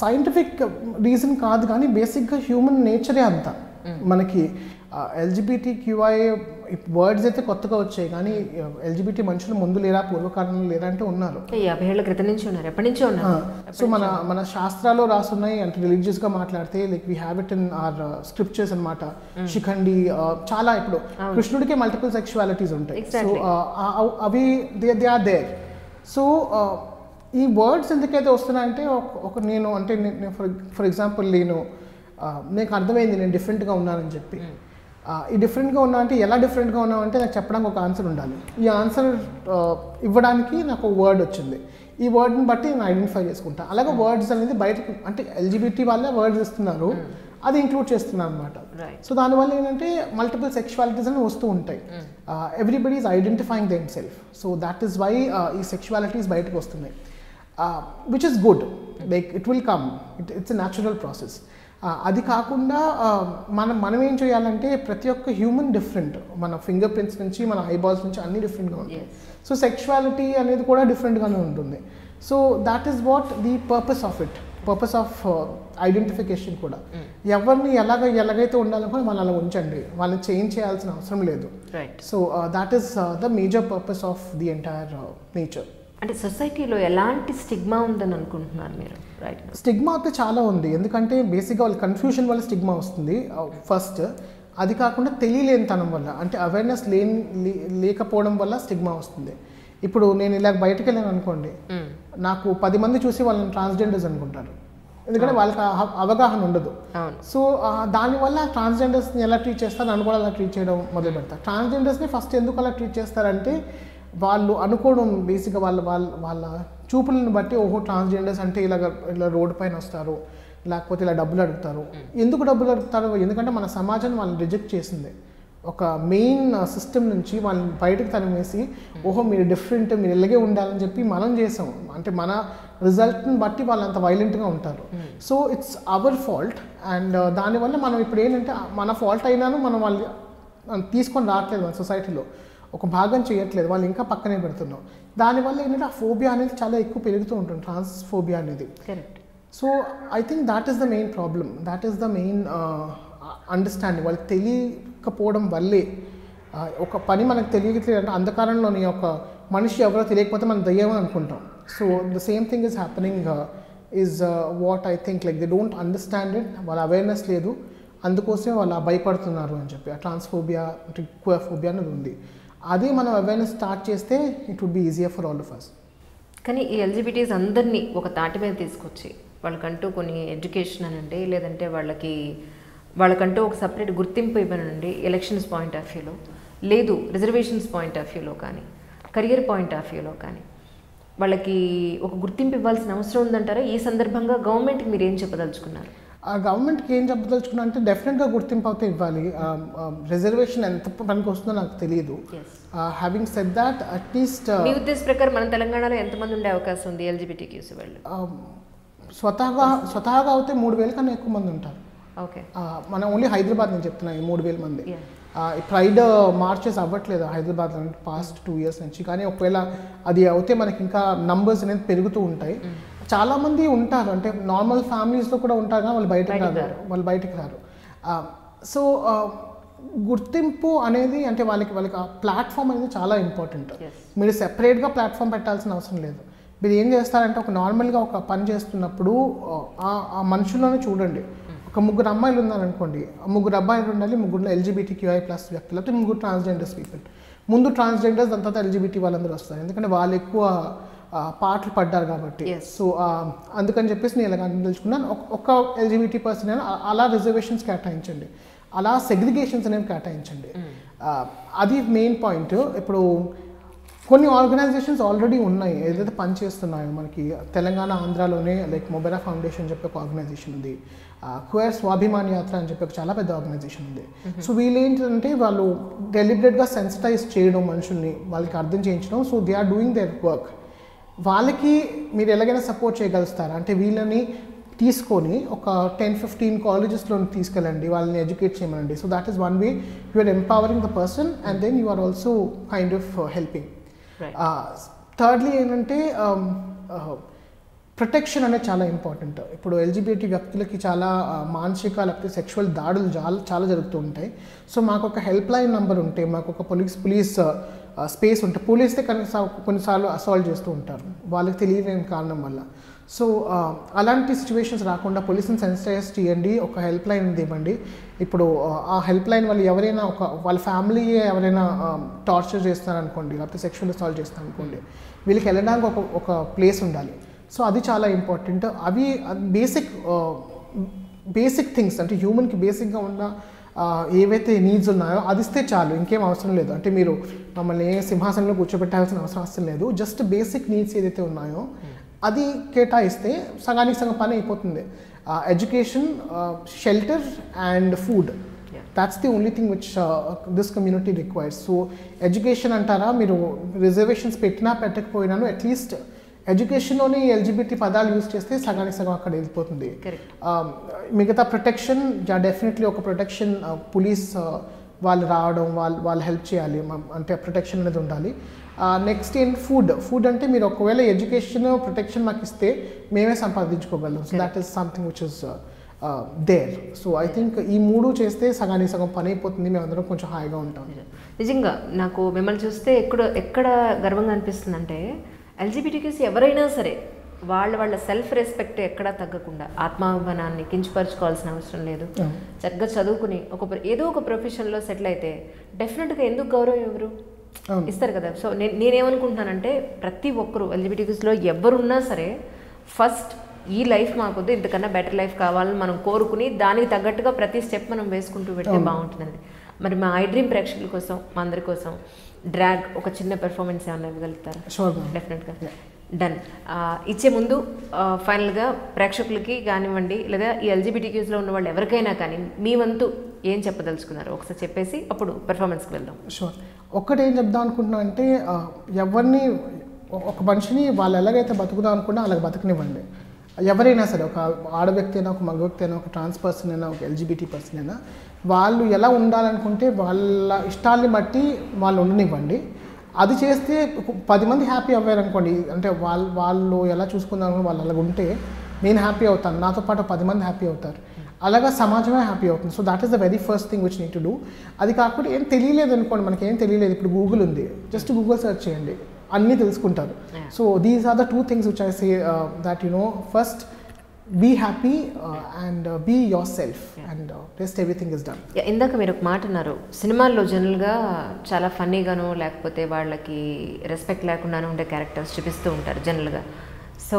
Speaker 2: సైంటిఫిక్ రీజన్ కాదు కానీ బేసిక్గా హ్యూమన్ నేచరే అంత మనకి. ఎల్జిబిటీ క్యూఐ వర్డ్స్ అయితే కొత్తగా వచ్చాయి కానీ ఎల్జిబిటీ మనుషులు ముందు లేరా పూర్వకాలంలో లేరా అంటే ఉన్నారు.
Speaker 1: యాభై ఏళ్ళ క్రితం నుంచి ఉన్నారు ఎప్పటి నుంచో ఉన్నారు?
Speaker 2: సో మన మన శాస్త్రాల్లో రాసున్నాయి అంటే రిలీజియస్గా మాట్లాడితే like we have it in our scriptures అనమాట శిఖండి చాలా ఇప్పుడు కృష్ణుడికి మల్టిపుల్ సెక్షువాలిటీస్ ఉంటాయి. సో. అవి they they are there so ఈ వర్డ్స్ ఎందుకైతే వస్తున్నాయంటే ఒక- నేను అంటే ఫర్ ఫర్ ఎగ్జాంపుల్ నేను నాకు అర్థమైంది నేను డిఫరెంట్గా ఉన్నానని చెప్పి. ఈ డిఫరెంట్గా ఉన్నా అంటే ఎలా డిఫరెంట్గా ఉన్నా అంటే నాకు చెప్పడానికి ఒక ఆన్సర్ ఉండాలి. ఈ ఆన్సర్ ఇవ్వడానికి నాకు ఒక వర్డ్ వచ్చింది. ఈ వర్డ్ని బట్టి నేను ఐడెంటిఫై చేసుకుంటా. అలాగే వర్డ్స్ అనేది బయటకు అంటే ఎల్జిబిటీ వాళ్ళే వర్డ్స్ ఇస్తున్నారు. అది ఇంక్లూడ్ చేస్తున్నారు అనమాట సో దానివల్ల ఏంటంటే మల్టిపుల్ సెక్షువాలిటీస్ అని వస్తూ ఉంటాయి. Everybody is identifying themself so that is why ఈ సెక్షువాలిటీస్ బయటకు వస్తున్నాయి. Which is good like it will come it it's a natural process అది కాకుండా మనం మనం ఏం చేయాలంటే ప్రతి ఒక్క హ్యూమన్ డిఫరెంట్ మన ఫింగర్ ప్రింట్స్ నుంచి మన ఐబాల్స్ నుంచి అన్ని డిఫరెంట్గా ఉంటాయి. సో సెక్షువాలిటీ అనేది కూడా డిఫరెంట్గానే ఉంటుంది. So that is what the purpose of it purpose of identification కూడా. ఎవరిని ఎలాగ ఎలాగైతే ఉండాలనుకో వాళ్ళు అలా ఉంచండి. వాళ్ళని చేంజ్ చేయాల్సిన అవసరం లేదు. So that is the major purpose of the entire nature
Speaker 1: అంటే సొసైటీలో ఎలాంటి స్టిగ్మా ఉందని అనుకుంటున్నారు మీరు? రైట్
Speaker 2: స్టిగ్మా అయితే చాలా ఉంది. ఎందుకంటే బేసిక్గా వాళ్ళ కన్ఫ్యూషన్ వల్ల స్టిగ్మా వస్తుంది. ఫస్ట్ అది కాకుండా తెలియలేనితనం వల్ల అంటే అవేర్నెస్ లేని లేకపోవడం వల్ల స్టిగ్మా వస్తుంది. ఇప్పుడు నేను ఇలా బయటకు వెళ్ళాను అనుకోండి నాకు పది మంది చూసి వాళ్ళని ట్రాన్స్జెండర్స్ అనుకుంటారు. ఎందుకంటే వాళ్ళకి అవగాహన ఉండదు. సో దానివల్ల ట్రాన్స్జెండర్స్ని ఎలా ట్రీట్ చేస్తారు? నన్ను కూడా అలా ట్రీట్ చేయడం మొదలు పెడతారు ట్రాన్స్జెండర్స్ని ఫస్ట్ ఎందుకు అలా ట్రీట్ చేస్తారంటే వాళ్ళు అనుకోవడం బేసిక్గా వాళ్ళ వాళ్ళ వాళ్ళ చూపులను బట్టి ఓహో ట్రాన్స్జెండర్స్ అంటే ఇలా ఇలా రోడ్డు పైన వస్తారు లేకపోతే ఇలా డబ్బులు అడుగుతారు. ఎందుకు డబ్బులు అడుగుతారు? ఎందుకంటే మన సమాజం వాళ్ళని రిజెక్ట్ చేసింది. ఒక మెయిన్ సిస్టమ్ నుంచి వాళ్ళని బయటకు తరిమేసి ఓహో మీరు డిఫరెంట్ మీరు ఇలాగే ఉండాలని చెప్పి మనం చేసాం. అంటే మన రిజల్ట్ని బట్టి వాళ్ళు అంత వైలెంట్గా ఉంటారు. So it's our fault and దానివల్ల మనం ఇప్పుడు ఏంటంటే మన ఫాల్ట్ అయినాను మనం వాళ్ళు తీసుకొని రావట్లేదు మన సొసైటీలో ఒక భాగం చేయట్లేదు వాళ్ళు ఇంకా పక్కనే పెడుతున్నాం దానివల్ల ఏంటంటే ఆ ఫోబియా అనేది చాలా ఎక్కువ పెరుగుతూ ఉంటుంది ట్రాన్స్ ఫోబియా అనేది.
Speaker 1: Correct
Speaker 2: so I think that is the main problem that is the main understanding వాళ్ళకి తెలియకపోవడం వల్లే uh, ఒక పని మనకు తెలియట్లేదు అంటే అంధకారంలోని ఒక మనిషి ఎవరో తెలియకపోతే మనం దయ్యం అనుకుంటాం. So the same thing is happening is what I think like they don't understand it వాళ్ళ అవేర్నెస్ లేదు. అందుకోసమే వాళ్ళు భయపడుతున్నారు అని చెప్పి ఆ ట్రాన్స్ఫోబియా ఫోబియా అనేది ఉంది. అది మనం అవేర్నెస్ స్టార్ట్ చేస్తే it would be easier for all of us
Speaker 1: కానీ ఈ ఎల్జిబిటీస్ అందరినీ ఒక తాటి మీద తీసుకొచ్చి వాళ్ళకంటూ కొన్ని ఎడ్యుకేషన్ అనండి లేదంటే వాళ్ళకి వాళ్ళకంటూ ఒక సపరేట్ గుర్తింపు ఇవ్వనండి ఎలక్షన్స్ పాయింట్ ఆఫ్ వ్యూలో లేదు రిజర్వేషన్స్ పాయింట్ ఆఫ్ వ్యూలో కానీ కెరియర్ పాయింట్ ఆఫ్ వ్యూలో కానీ. వాళ్ళకి ఒక గుర్తింపు ఇవ్వాల్సిన అవసరం ఉందంటారా? ఈ సందర్భంగా గవర్నమెంట్కి మీరు ఏం చెప్పదలుచుకున్నారు?
Speaker 2: ఆ గవర్నమెంట్కి ఏం చెప్పదలుచుకున్నా అంటే డెఫినెట్గా గుర్తింపు అయితే ఇవ్వాలి. రిజర్వేషన్ ఎంత పనికి వస్తుందో నాకు తెలియదు
Speaker 1: having
Speaker 2: set that at least
Speaker 1: మీ ఉద్దేశ ప్రకారం మన తెలంగాణలో ఎంతమంది ఉండే అవకాశం ఉంది ఎల్జిబిటీ క్యూస్ వాళ్ళు?
Speaker 2: స్వతహాగా స్వతహాగా అయితే మూడు వేల కన్నా ఎక్కువ మంది ఉంటారు.
Speaker 1: ఓకే.
Speaker 2: మన ఓన్లీ హైదరాబాద్ నేను చెప్తున్నా ఈ మూడు వేల మంది. ప్రైడ్ మార్చెస్ అవ్వట్లేదు హైదరాబాద్ పాస్ట్ టూ ఇయర్స్ నుంచి. కానీ ఒకవేళ అది అవుతే మనకి ఇంకా నంబర్స్ అనేది పెరుగుతూ ఉంటాయి. చాలా మంది ఉంటారు. అంటే నార్మల్ ఫ్యామిలీస్లో కూడా ఉంటారు కానీ వాళ్ళు బయటకు రారు. వాళ్ళు బయటకు రారు. సో గుర్తింపు అనేది అంటే వాళ్ళకి వాళ్ళకి ఆ ప్లాట్ఫామ్ అనేది చాలా ఇంపార్టెంట్. మీరు సెపరేట్గా ప్లాట్ఫామ్ పెట్టాల్సిన అవసరం లేదు. మీరు ఏం చేస్తారంటే ఒక నార్మల్గా ఒక పని చేస్తున్నప్పుడు ఆ ఆ మనుషుల్లోనే చూడండి. ఒక ముగ్గురు అమ్మాయిలు ఉన్నారనుకోండి. ముగ్గురు అబ్బాయిలు ఉండాలి ముగ్గురు ఎల్జిబిటీ క్యూఐ ప్లస్ వ్యక్తులు లేకపోతే ముగ్గురు ట్రాన్స్జెండర్స్ పీపుల్ ముందు ట్రాన్స్జెండర్స్ దాని తర్వాత ఎల్జిబిటీ వాళ్ళందరూ వస్తారు. ఎందుకంటే వాళ్ళు ఎక్కువ పాటలు పడ్డారు కాబట్టి. సో అందుకని చెప్పేసి నేను ఇలాగ తెలుసుకున్నాను. ఒక- ఒక ఎల్జిబిటీ పర్సన్ అయినా అలా రిజర్వేషన్స్ కేటాయించండి. అలా సెగ్రిగేషన్స్ అనేవి కేటాయించండి. ఆ, అది మెయిన్ పాయింట్ ఇప్పుడు కొన్ని ఆర్గనైజేషన్స్ ఆల్రెడీ ఉన్నాయి. ఏదైతే పనిచేస్తున్నాయో మనకి తెలంగాణ ఆంధ్రాలోనే లైక్ మొబైరా ఫౌండేషన్ చెప్పి ఒక ఆర్గనైజేషన్ ఉంది. క్వేర్ స్వాభిమాన్ యాత్ర అని చెప్పి ఒక చాలా పెద్ద ఆర్గనైజేషన్ ఉంది. సో వీళ్ళు ఏంటంటే వాళ్ళు డెలిబరేట్గా సెన్సిటైజ్ చేయడం మనుషుల్ని వాళ్ళకి అర్థం చేయించడం. So they are doing their work వాళ్ళకి మీరు ఎలాగైనా సపోర్ట్ చేయగలుగుతారా? అంటే వీళ్ళని తీసుకొని ఒక టెన్ ఫిఫ్టీన్ కాలేజెస్లో తీసుకెళ్ళండి వాళ్ళని ఎడ్యుకేట్ చేయమనండి. So that is one way you are empowering the person and then you are also kind of
Speaker 1: helping.
Speaker 2: Thirdly ఏంటంటే ప్రొటెక్షన్ అనేది చాలా ఇంపార్టెంట్ ఇప్పుడు ఎల్జిబిటీ వ్యక్తులకి చాలా ఆ, మానసిక లేకపోతే సెక్షువల్ దాడులు చాలా చాలా జరుగుతూ ఉంటాయి. సో మాకు ఒక హెల్ప్ లైన్ నెంబర్ ఉంటే మాకు ఒక పోలీస్ పోలీస్ స్పేస్ ఉంటుంది పోలీస్తే కనీసం కొన్నిసార్లు అసాల్ట్ చేస్తూ ఉంటారు. వాళ్ళకి తెలియలేని కారణం వల్ల. సో అలాంటి సిచ్యువేషన్స్ రాకుండా పోలీసుని సెన్సిటైజ్ చేయండి. ఒక హెల్ప్ లైన్ ఇవ్వండి. ఇప్పుడు ఆ, హెల్ప్ లైన్ వాళ్ళు ఎవరైనా ఒక వాళ్ళ ఫ్యామిలీ ఎవరైనా టార్చర్ చేస్తున్నారనుకోండి లేకపోతే సెక్షువల్ అసాల్ట్ చేస్తున్నారనుకోండి వీళ్ళకి వెళ్ళడానికి ఒక ఒక ప్లేస్ ఉండాలి. సో అది చాలా ఇంపార్టెంట్. అవి బేసిక్ బేసిక్ థింగ్స్ అంటే హ్యూమన్కి బేసిక్గా ఉన్న ఏవైతే నీడ్స్ ఉన్నాయో అది ఇస్తే చాలు ఇంకేం అవసరం లేదు. అంటే మీరు మమ్మల్ని ఏ సింహాసనంలో కూర్చోబెట్టాల్సిన అవసరం అసలు లేదు. జస్ట్ బేసిక్ నీడ్స్ ఏదైతే ఉన్నాయో అది కేటాయిస్తే సగానికి సగం పని అయిపోతుంది. Education shelter and
Speaker 1: food.
Speaker 2: That's the only thing which this community requires so education అంటారా మీరు రిజర్వేషన్స్ పెట్టినా పెట్టకపోయినాను అట్లీస్ట్ ఎడ్యుకేషన్లోని ఎలిజిబిలిటీ పదాలు యూజ్ చేస్తే సగానికి సగం అక్కడ వెళ్ళిపోతుంది. మిగతా ప్రొటెక్షన్ డెఫినెట్లీ ఒక ప్రొటెక్షన్ పోలీస్ వాళ్ళు రావడం వాళ్ళు వాళ్ళు హెల్ప్ చేయాలి అంటే ప్రొటెక్షన్ అనేది ఉండాలి. నెక్స్ట్ ఏంటి? ఫుడ్. ఫుడ్ అంటే మీరు ఒకవేళ ఎడ్యుకేషన్ ప్రొటెక్షన్ మాకు ఇస్తే మేమే సంపాదించుకోగలం. So that is something which is there so I think ఈ మూడు చేస్తే సగానికి సగం పని అయిపోతుంది. మేమందరం కొంచెం హాయిగా ఉంటాం.
Speaker 1: నిజంగా నాకు మిమ్మల్ని చూస్తే ఎక్కడ ఎక్కడ గర్వంగా అనిపిస్తుందంటే ఎల్జిబిటీకి ఎవరైనా సరే వాళ్ళ వాళ్ళ సెల్ఫ్ రెస్పెక్ట్ ఎక్కడా తగ్గకుండా ఆత్మాభిమానాన్ని కించపరచుకోవాల్సిన అవసరం లేదు. చక్కగా చదువుకుని ఒక ఏదో ఒక ప్రొఫెషన్లో సెటిల్ అయితే డెఫినెట్గా ఎందుకు గౌరవం ఎవరు. ఇస్తారు కదా సో నేను నేనేమనుకుంటున్నానంటే ప్రతి ఒక్కరు ఎల్జిబిటీస్లో ఎవరున్నా సరే ఫస్ట్ ఈ లైఫ్ మాకొద్దు ఇంతకన్నా బెటర్ లైఫ్ కావాలని మనం కోరుకుని దానికి తగ్గట్టుగా ప్రతి స్టెప్ మనం వేసుకుంటూ పెడితే. బాగుంటుందండి మరి మా ఐ డ్రీమ్ ప్రేక్షకుల కోసం మా అందరి కోసం డ్రాగ్ ఒక చిన్న పెర్ఫార్మెన్స్ ఏమైనా ఇవ్వగలుగుతారా?
Speaker 2: షూర్
Speaker 1: డెఫినెట్గా డన్ ఇచ్చే ముందు ఫైనల్గా ప్రేక్షకులకి కానివ్వండి లేదా ఈ ఎల్జిబిటీక్యూస్లో ఉన్న వాళ్ళు ఎవరికైనా కానీ మీ వంతు ఏం చెప్పదలుచుకున్నారు ఒకసారి చెప్పేసి అప్పుడు పెర్ఫార్మెన్స్కి వెళ్దాం.
Speaker 2: షూర్ ఒక్కటి ఏం చెప్దాం అనుకుంటున్నా అంటే ఎవరిని ఒక మనిషిని వాళ్ళు ఎలాగైతే బతుకుదాం అనుకున్నా అలాగ బతకనివ్వండి. ఎవరైనా సరే ఒక ఆడ వ్యక్తి అయినా ఒక మగ వ్యక్తి అయినా ఒక ట్రాన్స్ పర్సన్ అయినా ఒక ఎల్జిబిటీ పర్సన్ అయినా వాళ్ళు ఎలా ఉండాలనుకుంటే వాళ్ళ ఇష్టాల్ని బట్టి వాళ్ళు ఉండనివ్వండి. అది చేస్తే పది మంది హ్యాపీ అవ్వారు అనుకోండి అంటే వాళ్ళు వాళ్ళు ఎలా చూసుకుందాం వాళ్ళు అలాగ ఉంటే నేను హ్యాపీ అవుతాను. నాతో పాటు పది మంది హ్యాపీ అవుతారు. అలాగా సమాజమే హ్యాపీ అవుతుంది. So that is the very first thing which need to do అది కాకుండా ఏం తెలియలేదు అనుకోండి మనకి ఏం తెలియలేదు. ఇప్పుడు గూగుల్ ఉంది. జస్ట్ గూగుల్ సెర్చ్ చేయండి. అన్నీ తెలుసుకుంటారు. So these are the two things which I say that you know first be happy and be yourself and rest everything is
Speaker 1: done ఇందాక మీరు ఒక మాట అన్నారు. సినిమాల్లో జనరల్గా చాలా ఫన్నీగాను లేకపోతే వాళ్ళకి రెస్పెక్ట్ లేకుండానే ఉండే క్యారెక్టర్స్ చూపిస్తూ ఉంటారు జనరల్గా. సో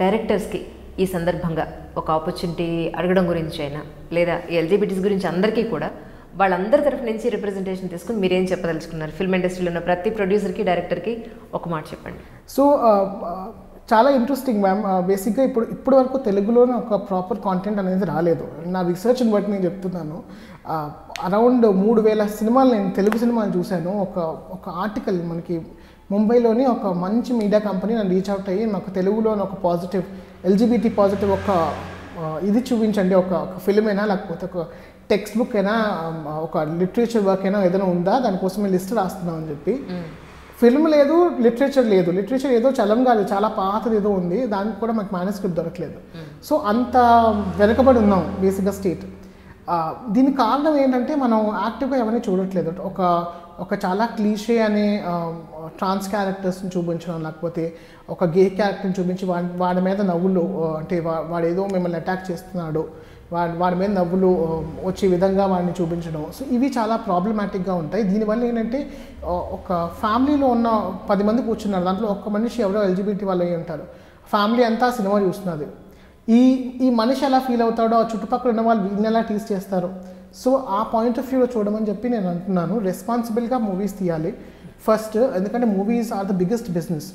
Speaker 1: డైరెక్టర్స్కి ఈ సందర్భంగా ఒక ఆపర్చునిటీ అడగడం గురించి అయినా లేదా ఎల్జీబీటీస్ గురించి అందరికీ కూడా వాళ్ళందరి తరఫు నుంచి రిప్రజెంటేషన్ తీసుకుని మీరేం చెప్పదలుచుకున్నారు? ఫిల్మ్ ఇండస్ట్రీలో ఉన్న ప్రతి ప్రొడ్యూసర్కి డైరెక్టర్కి ఒక మాట చెప్పండి.
Speaker 2: సో చాలా ఇంట్రెస్టింగ్ మ్యామ్ బేసిక్గా ఇప్పుడు ఇప్పటి వరకు తెలుగులోనే ఒక ప్రాపర్ కాంటెంట్ అనేది రాలేదు. నా రీసెర్చ్ని బట్టి నేను చెప్తున్నాను. Uh, అరౌండ్ మూడు వేల సినిమాలు నేను తెలుగు సినిమాలు చూశాను. ఒక ఒక ఆర్టికల్ మనకి ముంబైలోని ఒక మంచి మీడియా కంపెనీ నన్ను రీచ్ అవుట్ అయ్యి నాకు తెలుగులోని ఒక పాజిటివ్ ఎల్జీబీటీ పాజిటివ్ ఒక uh, ఇది చూపించండి. ఒక ఒక ఫిల్మ్ అయినా లేకపోతే ఒక టెక్స్ట్ బుక్ అయినా um, ఒక లిటరేచర్ వర్క్ అయినా ఏదైనా ఉందా? దానికోసం మేము లిస్ట్ రాస్తున్నాం అని చెప్పి ఫిల్మ్ లేదు లిటరేచర్ లేదు. లిటరేచర్ ఏదో చలం కాదు చాలా పాతది ఏదో ఉంది. దానికి కూడా మాకు మేనస్క్రిప్ట్ దొరకలేదు. సో అంత వెనకబడి ఉన్నాం బేసిక్గా స్టేట్ దీనికి కారణం ఏంటంటే మనం యాక్టివ్గా ఎవరిని చూడట్లేదు. ఒక ఒక చాలా క్లీషే అనే ట్రాన్స్ క్యారెక్టర్స్ని చూపించడం లేకపోతే ఒక గే క్యారెక్టర్ని చూపించి వాడి వాడి మీద నవ్వులు అంటే వా- వాడు ఏదో మిమ్మల్ని అటాక్ చేస్తున్నాడు. వాడి వాడి మీద నవ్వులు వచ్చే విధంగా వాడిని చూపించడం. సో ఇవి చాలా ప్రాబ్లమాటిక్గా ఉంటాయి. దీనివల్ల ఏంటంటే ఒక ఫ్యామిలీలో ఉన్న పది మంది కూర్చున్నారు. దాంట్లో ఒక్క మనిషి ఎవరో ఎలిజిబిలిటీ వాళ్ళు అయి ఉంటారు. ఫ్యామిలీ అంతా సినిమా చూస్తున్నది. ఈ ఈ మనిషి ఎలా ఫీల్ అవుతాడో ఆ చుట్టుపక్కల ఉన్న వాళ్ళు వీళ్ళని ఎలా టీస్ చేస్తారు? సో ఆ పాయింట్ ఆఫ్ వ్యూలో చూడమని చెప్పి నేను అంటున్నాను. రెస్పాన్సిబుల్గా మూవీస్ తీయాలి. ఫస్ట్ ఎందుకంటే movies are the biggest business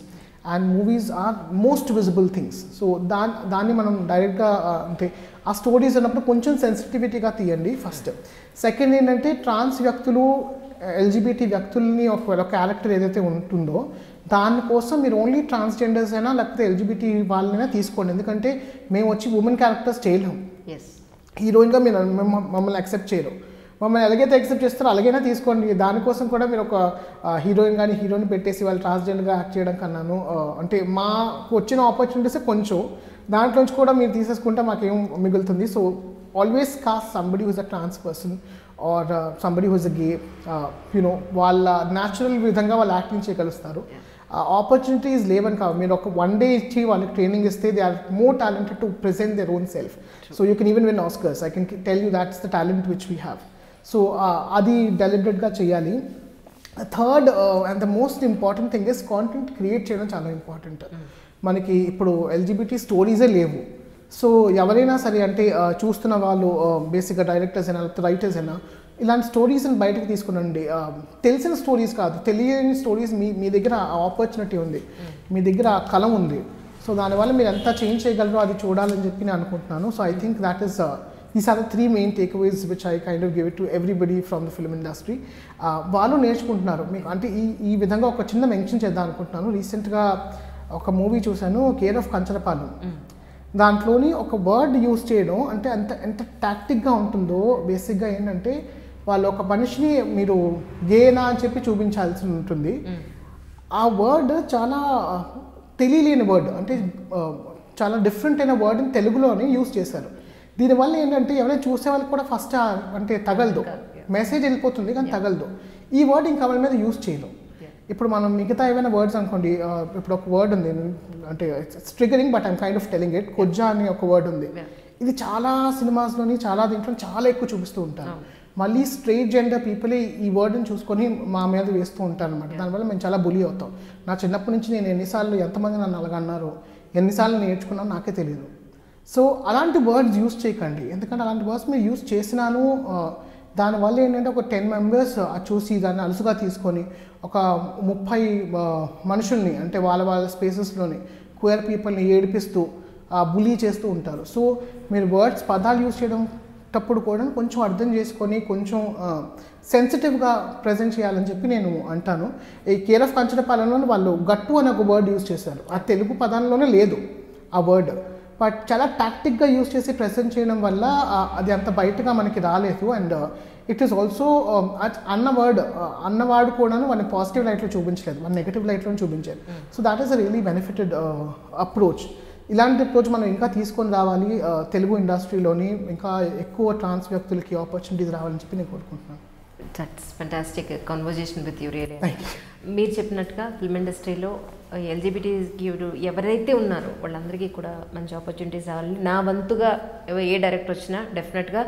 Speaker 2: and movies are most visible things so దా దాన్ని మనం డైరెక్ట్గా అంటే ఆ స్టోరీస్ అన్నప్పుడు కొంచెం సెన్సిటివిటీగా తీయండి ఫస్ట్ సెకండ్ ఏంటంటే ట్రాన్స్ వ్యక్తులు ఎల్జిబిటీ వ్యక్తుల్ని ఒక క్యారెక్టర్ ఏదైతే ఉంటుందో దానికోసం మీరు ఓన్లీ ట్రాన్స్జెండర్స్ అయినా లేకపోతే ఎల్జిబిటీ వాళ్ళైనా తీసుకోండి. ఎందుకంటే మేము వచ్చి ఉమెన్ క్యారెక్టర్స్ చేయలేము.
Speaker 1: ఎస్
Speaker 2: హీరోయిన్గా మీరు మమ్మ- మమ్మల్ని యాక్సెప్ట్ చేయరు. మమ్మల్ని ఎలాగైతే యాక్సెప్ట్ చేస్తారో అలాగైనా తీసుకోండి. దానికోసం కూడా మీరు ఒక హీరోయిన్ కానీ హీరోయిన్ పెట్టేసి వాళ్ళు ట్రాన్స్జెండర్గా యాక్ట్ చేయడం కన్నాను. అంటే మాకు వచ్చిన ఆపర్చునిటీస్ కొంచెం. దాంట్లోంచి కూడా మీరు తీసేసుకుంటే మాకేం మిగులుతుంది. So always cast somebody who's a trans person or somebody who's a gay you know వాళ్ళ న్యాచురల్ విధంగా వాళ్ళు యాక్టింగ్ చేయగలుస్తారు. ఆపర్చునిటీస్ లేవని కావు మీరు ఒక వన్ డే ఇచ్చి వాళ్ళకి ట్రైనింగ్ ఇస్తే they are more talented to present their own self so you can even win Oscars I can tell you that's the talent which we have so అది డెలిబరేట్గా చేయాలి. Third and the most important thing is content create చేయడం చాలా ఇంపార్టెంట్ మనకి ఇప్పుడు ఎల్జిబిటీ స్టోరీసే లేవు. సో ఎవరైనా సరే అంటే ఆ, చూస్తున్న వాళ్ళు బేసిక్గా డైరెక్టర్స్ అయినా లేకపోతే రైటర్స్ అయినా ఇలాంటి స్టోరీస్ని బయటకు తీసుకునండి తెలిసిన స్టోరీస్ కాదు. తెలియని స్టోరీస్ మీ మీ దగ్గర ఆపర్చునిటీ ఉంది. మీ దగ్గర కళ ఉంది. సో దానివల్ల మీరు ఎంత చేంజ్ చేయగలరో అది చూడాలని చెప్పి నేను అనుకుంటున్నాను. So I think that is are the three main takeaways which I kind of give it to everybody from the film industry వాళ్ళు నేర్చుకుంటున్నారు. మీకు అంటే ఈ ఈ విధంగా ఒక చిన్న మెన్షన్ చేద్దాం అనుకుంటున్నాను. రీసెంట్గా ఒక మూవీ చూశాను కేర్ ఆఫ్ కంచరపాలెం దాంట్లోని ఒక వర్డ్ యూస్ చేయడం అంటే అంత ఎంత టాక్టిక్గా ఉంటుందో బేసిక్గా ఏంటంటే వాళ్ళు ఒక మనిషిని మీరు గేనా అని చెప్పి చూపించాల్సి ఉంటుంది. ఆ వర్డ్ చాలా తెలియలేని వర్డ్ అంటే చాలా డిఫరెంట్ అయిన వర్డ్ని తెలుగులోనే యూస్ చేశారు. దీనివల్ల ఏంటంటే ఎవరైనా చూసే వాళ్ళకి కూడా ఫస్ట్ అంటే తగలదు. మెసేజ్ వెళ్ళిపోతుంది కానీ తగలదు. ఈ వర్డ్ ఇంకా వాళ్ళ మీద యూస్ చేయరు. ఇప్పుడు మనం మిగతా ఏమైనా వర్డ్స్ అనుకోండి ఇప్పుడు ఒక వర్డ్ ఉంది అంటే triggering but I'm kind of telling it కొజ్జా అని ఒక వర్డ్ ఉంది. ఇది చాలా సినిమాస్లోని చాలా దీంట్లో చాలా ఎక్కువ చూపిస్తూ ఉంటారు. మళ్ళీ స్ట్రైట్ జెండర్ పీపుల్ ఈ వర్డ్ని చూసుకొని మా మీద వేస్తూ ఉంటారు అనమాట దానివల్ల మేము చాలా బులి అవుతాం. నా చిన్నప్పటి నుంచి నేను ఎన్నిసార్లు ఎంతమంది నన్ను అలాగ అన్నారు ఎన్నిసార్లు నేర్చుకున్నాను నాకే తెలియదు సో అలాంటి వర్డ్స్ యూస్ చేయకండి. ఎందుకంటే అలాంటి వర్డ్స్ మీరు యూస్ చేసినాను దానివల్ల ఏంటంటే ఒక టెన్ మెంబర్స్ చూసి దాన్ని అలుసుగా తీసుకొని ఒక ముప్పై మనుషుల్ని అంటే వాళ్ళ వాళ్ళ స్పేసెస్లోని క్వేర్ పీపుల్ని ఏడిపిస్తూ బులీ చేస్తూ ఉంటారు. సో మీరు వర్డ్స్ పదాలు యూస్ చేయడం టప్పుడు కూడా కొంచెం అర్థం చేసుకొని కొంచెం సెన్సిటివ్గా ప్రజెంట్ చేయాలని చెప్పి నేను అంటాను. ఈ కేర్ ఆఫ్ కంచటపాలెంలో వాళ్ళు గట్టు అనే ఒక వర్డ్ యూస్ చేశారు. ఆ తెలుగు పదంలోనే లేదు ఆ వర్డ్ బట్ చాలా టాక్టిక్గా యూస్ చేసి ప్రజెంట్ చేయడం వల్ల అది అంత బయటగా మనకి రాలేదు. అండ్ ఇట్ ఈస్ ఆల్సో అన్న వర్డ్ అన్నవాడు కూడా మన పాజిటివ్ లైట్లో చూపించలేదు. మన నెగిటివ్ లైట్లో చూపించారు. So that is a really benefited approach ఇలాంటి అప్రోచ్ మనం ఇంకా తీసుకొని రావాలి ఆ, తెలుగు ఇండస్ట్రీలోని ఇంకా ఎక్కువ ట్రాన్స్ వ్యక్తులకి ఆపర్చునిటీస్ రావాలని చెప్పి నేను కోరుకుంటున్నాను.
Speaker 1: That's fantastic conversation with you
Speaker 2: real
Speaker 1: మీరు చెప్పినట్టుగా ఫిల్మ్ ఇండస్ట్రీలో ఎల్జిబిటీ ఎవరైతే ఉన్నారో వాళ్ళందరికీ కూడా మంచి ఆపర్చునిటీస్ రావాలి నా వంతుగా ఏ డైరెక్టర్ వచ్చినా డెఫినెట్గా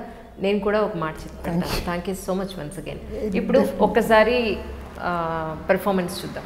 Speaker 1: నేను కూడా ఒక మాట చెప్తాను. Thank you so much once again ఇప్పుడు ఒక్కసారి పెర్ఫార్మెన్స్ చూద్దాం.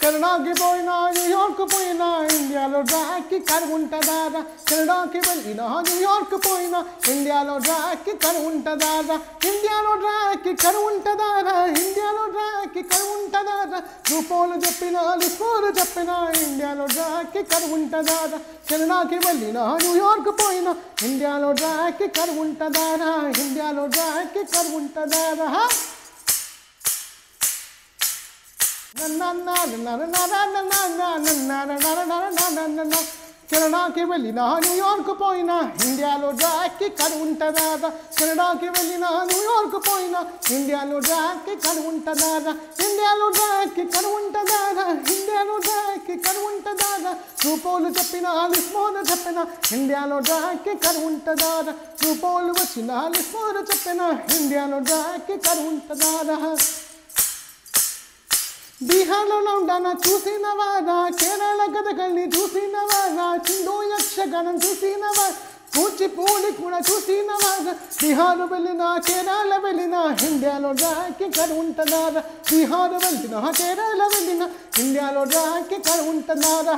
Speaker 2: కెనడాకి పోయినా న్యూయార్క్ పోయినా ఇండియాలో డ్రాక్కి కరువుంటుందా కెనడాకి పోయినా న్యూయార్క్ పోయినా ఇండియాలో డ్రాక్కి కరువుంటుందా ఇండియాలో డ్రాక్కి కరువుంటుందా ఇండియాలో డ్రాక్కి కరువుంటుందా రూపోలు చెప్పినా లిస్పోలు చెప్పినా ఇండియాలో డ్రాక్కి కరువుంటుందా కెనడాకి వెళ్ళినా న్యూయార్క్ పోయినా ఇండియాలో డ్రాక్కి కరువుంటుందా ఇండియాలో డ్రాక్కి కరువుంటుందా కెనడాకి వెళ్ళినా న్యూయార్క్ పోయినా ఇండియాలో డ్రాక్కి కరు ఉంటుందా? కెనడాకి వెళ్ళినా న్యూయార్క్ పోయినా ఇండియాలో డ్రాక్కి కరు ఉంటుందా? ఇండియాలో డ్రాక్కి కరు ఉంటుందా? ఇండియాలో డ్రాక్కి కరు ఉంటుందా? రూపోలు చెప్పినా లిస్మోలు చెప్పినా ఇండియాలో డ్రాక్కి కరు ఉంటుందా? రూపోలు వచ్చినా లిస్మోలు చెప్పినా ఇండియాలో డ్రాక్కి కరు ఉంటుందా? బీహార్లో లౌండానా చూసిన వారా కేరళ గదగల్ని చూసినవారా చిందో యక్షగణం చూసినవా? కూచిపూడి కూడా చూసినవారా బీహార్ వెళ్ళినా కేరళ వెళ్ళినా ఇండియాలో డ్రాకి కరు ఉంటున్నారా బీహార్ వెళ్ళినా కేరళ వెళ్ళినా ఇండియాలో డ్రాకి కరు ఉంటున్నారా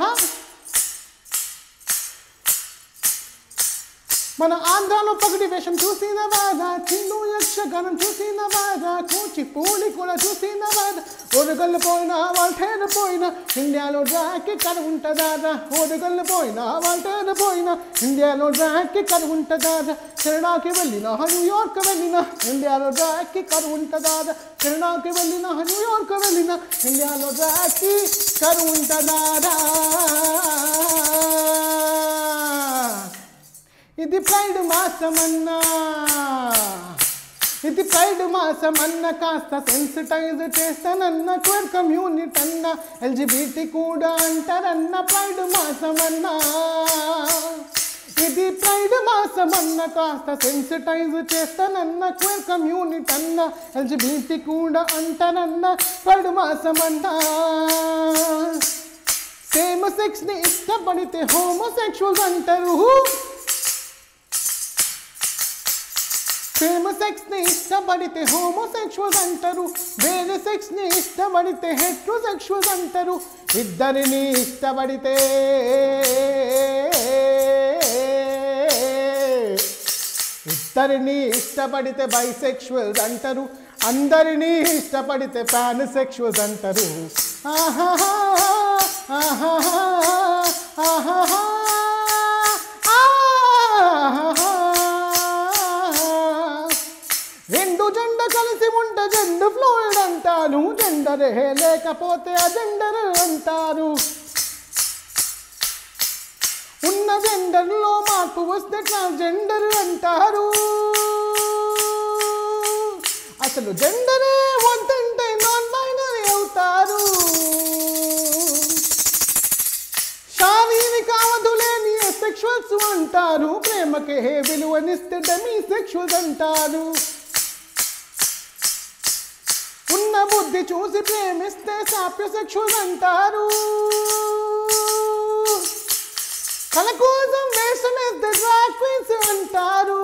Speaker 2: మన ఆంధ్రాలో పగటి వేషం చూసిన వారా చిన్ను యక్షగానం చూసిన వారా కూచిపూడి కూడా చూసిన వారా ఒరుగల్లు పోయినా వాల్టేరు పోయినా ఇండియాలో డ్రాక్కి కరు ఉంటుందారా ఒరుగల్లు పోయినా వాల్టేరు పోయినా ఇండియాలో డ్రాక్కి కరు ఉంటుందారా కెనడాకి వెళ్ళినా న్యూయార్క్ వెళ్ళినా ఇండియాలో డ్రాక్కి కరు ఉంటుందారా కెనడాకి వెళ్ళినా న్యూయార్క్ వెళ్ళినా ఇండియాలో డ్రాక్కి కరు ఇది ప్రైడ్ మాసమన్నా. ఇది ప్రైడ్ మాసమన్న కాస్త సెన్సిటైజ్ చేస్తానన్న క్వర్ కమ్యూనిట్ అన్న. ఎల్జిబిటి కూడా అంటారన్న ప్రైడ్ మాసమన్నా. ఇది ప్రైడ్ మాసమన్న కాస్త సెన్సిటైజ్ చేస్తానన్న క్వర్ కమ్యూనిట్ అన్న. ఎల్జిబిటి కూడా అంటారన్న ప్రైడ్ మాసమన్నా. సేమ్ సెక్స్ని ఇష్టపడితే హోమోసెక్షువల్స్ అంటారు. సేమ్ సెక్స్ని ఇష్టపడితే హోమోసెక్షువల్స్ అంటారు. వేరే సెక్స్ని ఇష్టపడితే హెట్రోసెక్షువల్స్ అంటారు. ఇద్దరిని ఇష్టపడితే ఇద్దరిని ఇష్టపడితే బైసెక్షువల్స్ అంటారు. అందరినీ ఇష్టపడితే పానసెక్షువల్స్ అంటారు. ఆహా ఆహా ఆహా ఫ్లోయిడ్ అంటారు జెండరే లేకపోతే అజెండర్ అంటారు. ఉన్న జెండర్లో మార్పు వస్తే ట్రాన్స్జెండర్ అంటారు. అసలు జెండరే వద్దంటే నాన్ బైనరీ అవుతారు. శారీరక అవధులేని సెక్షువల్స్ అంటారు. ప్రేమకే విలువనిస్తే డెమీ సెక్షువల్స్ అంటారు. ఉన్న బుద్ధి చూసి ప్రేమిస్తే సాప్య సెక్షువల్స్ అంటారు. కల కోసం వేషమేస్తే క్వీన్స్ అంటారు.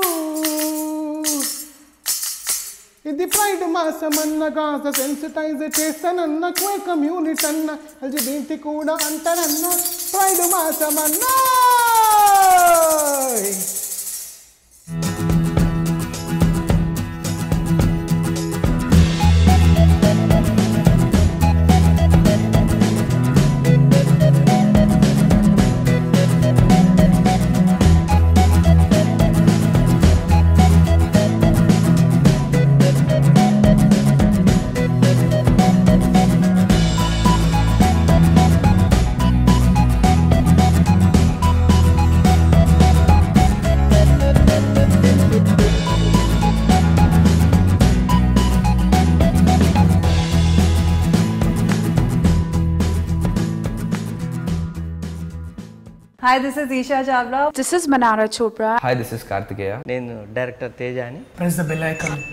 Speaker 2: ఇది ప్రైడ్ మాసం అన్న కాస్త సెన్సిటైజ్ చేస్తానన్న క్వే కమ్యూనిటీ అన్న ఎల్జిబిటి కూడా అంటారన్న. ప్రైడ్ మాసం అన్నా
Speaker 3: Hi, this is Isha Chavla.
Speaker 4: This is Manara Chopra.
Speaker 5: Hi this is Kartikeya
Speaker 6: నేను డైరెక్టర్ తేజ అని
Speaker 7: press the bell icon for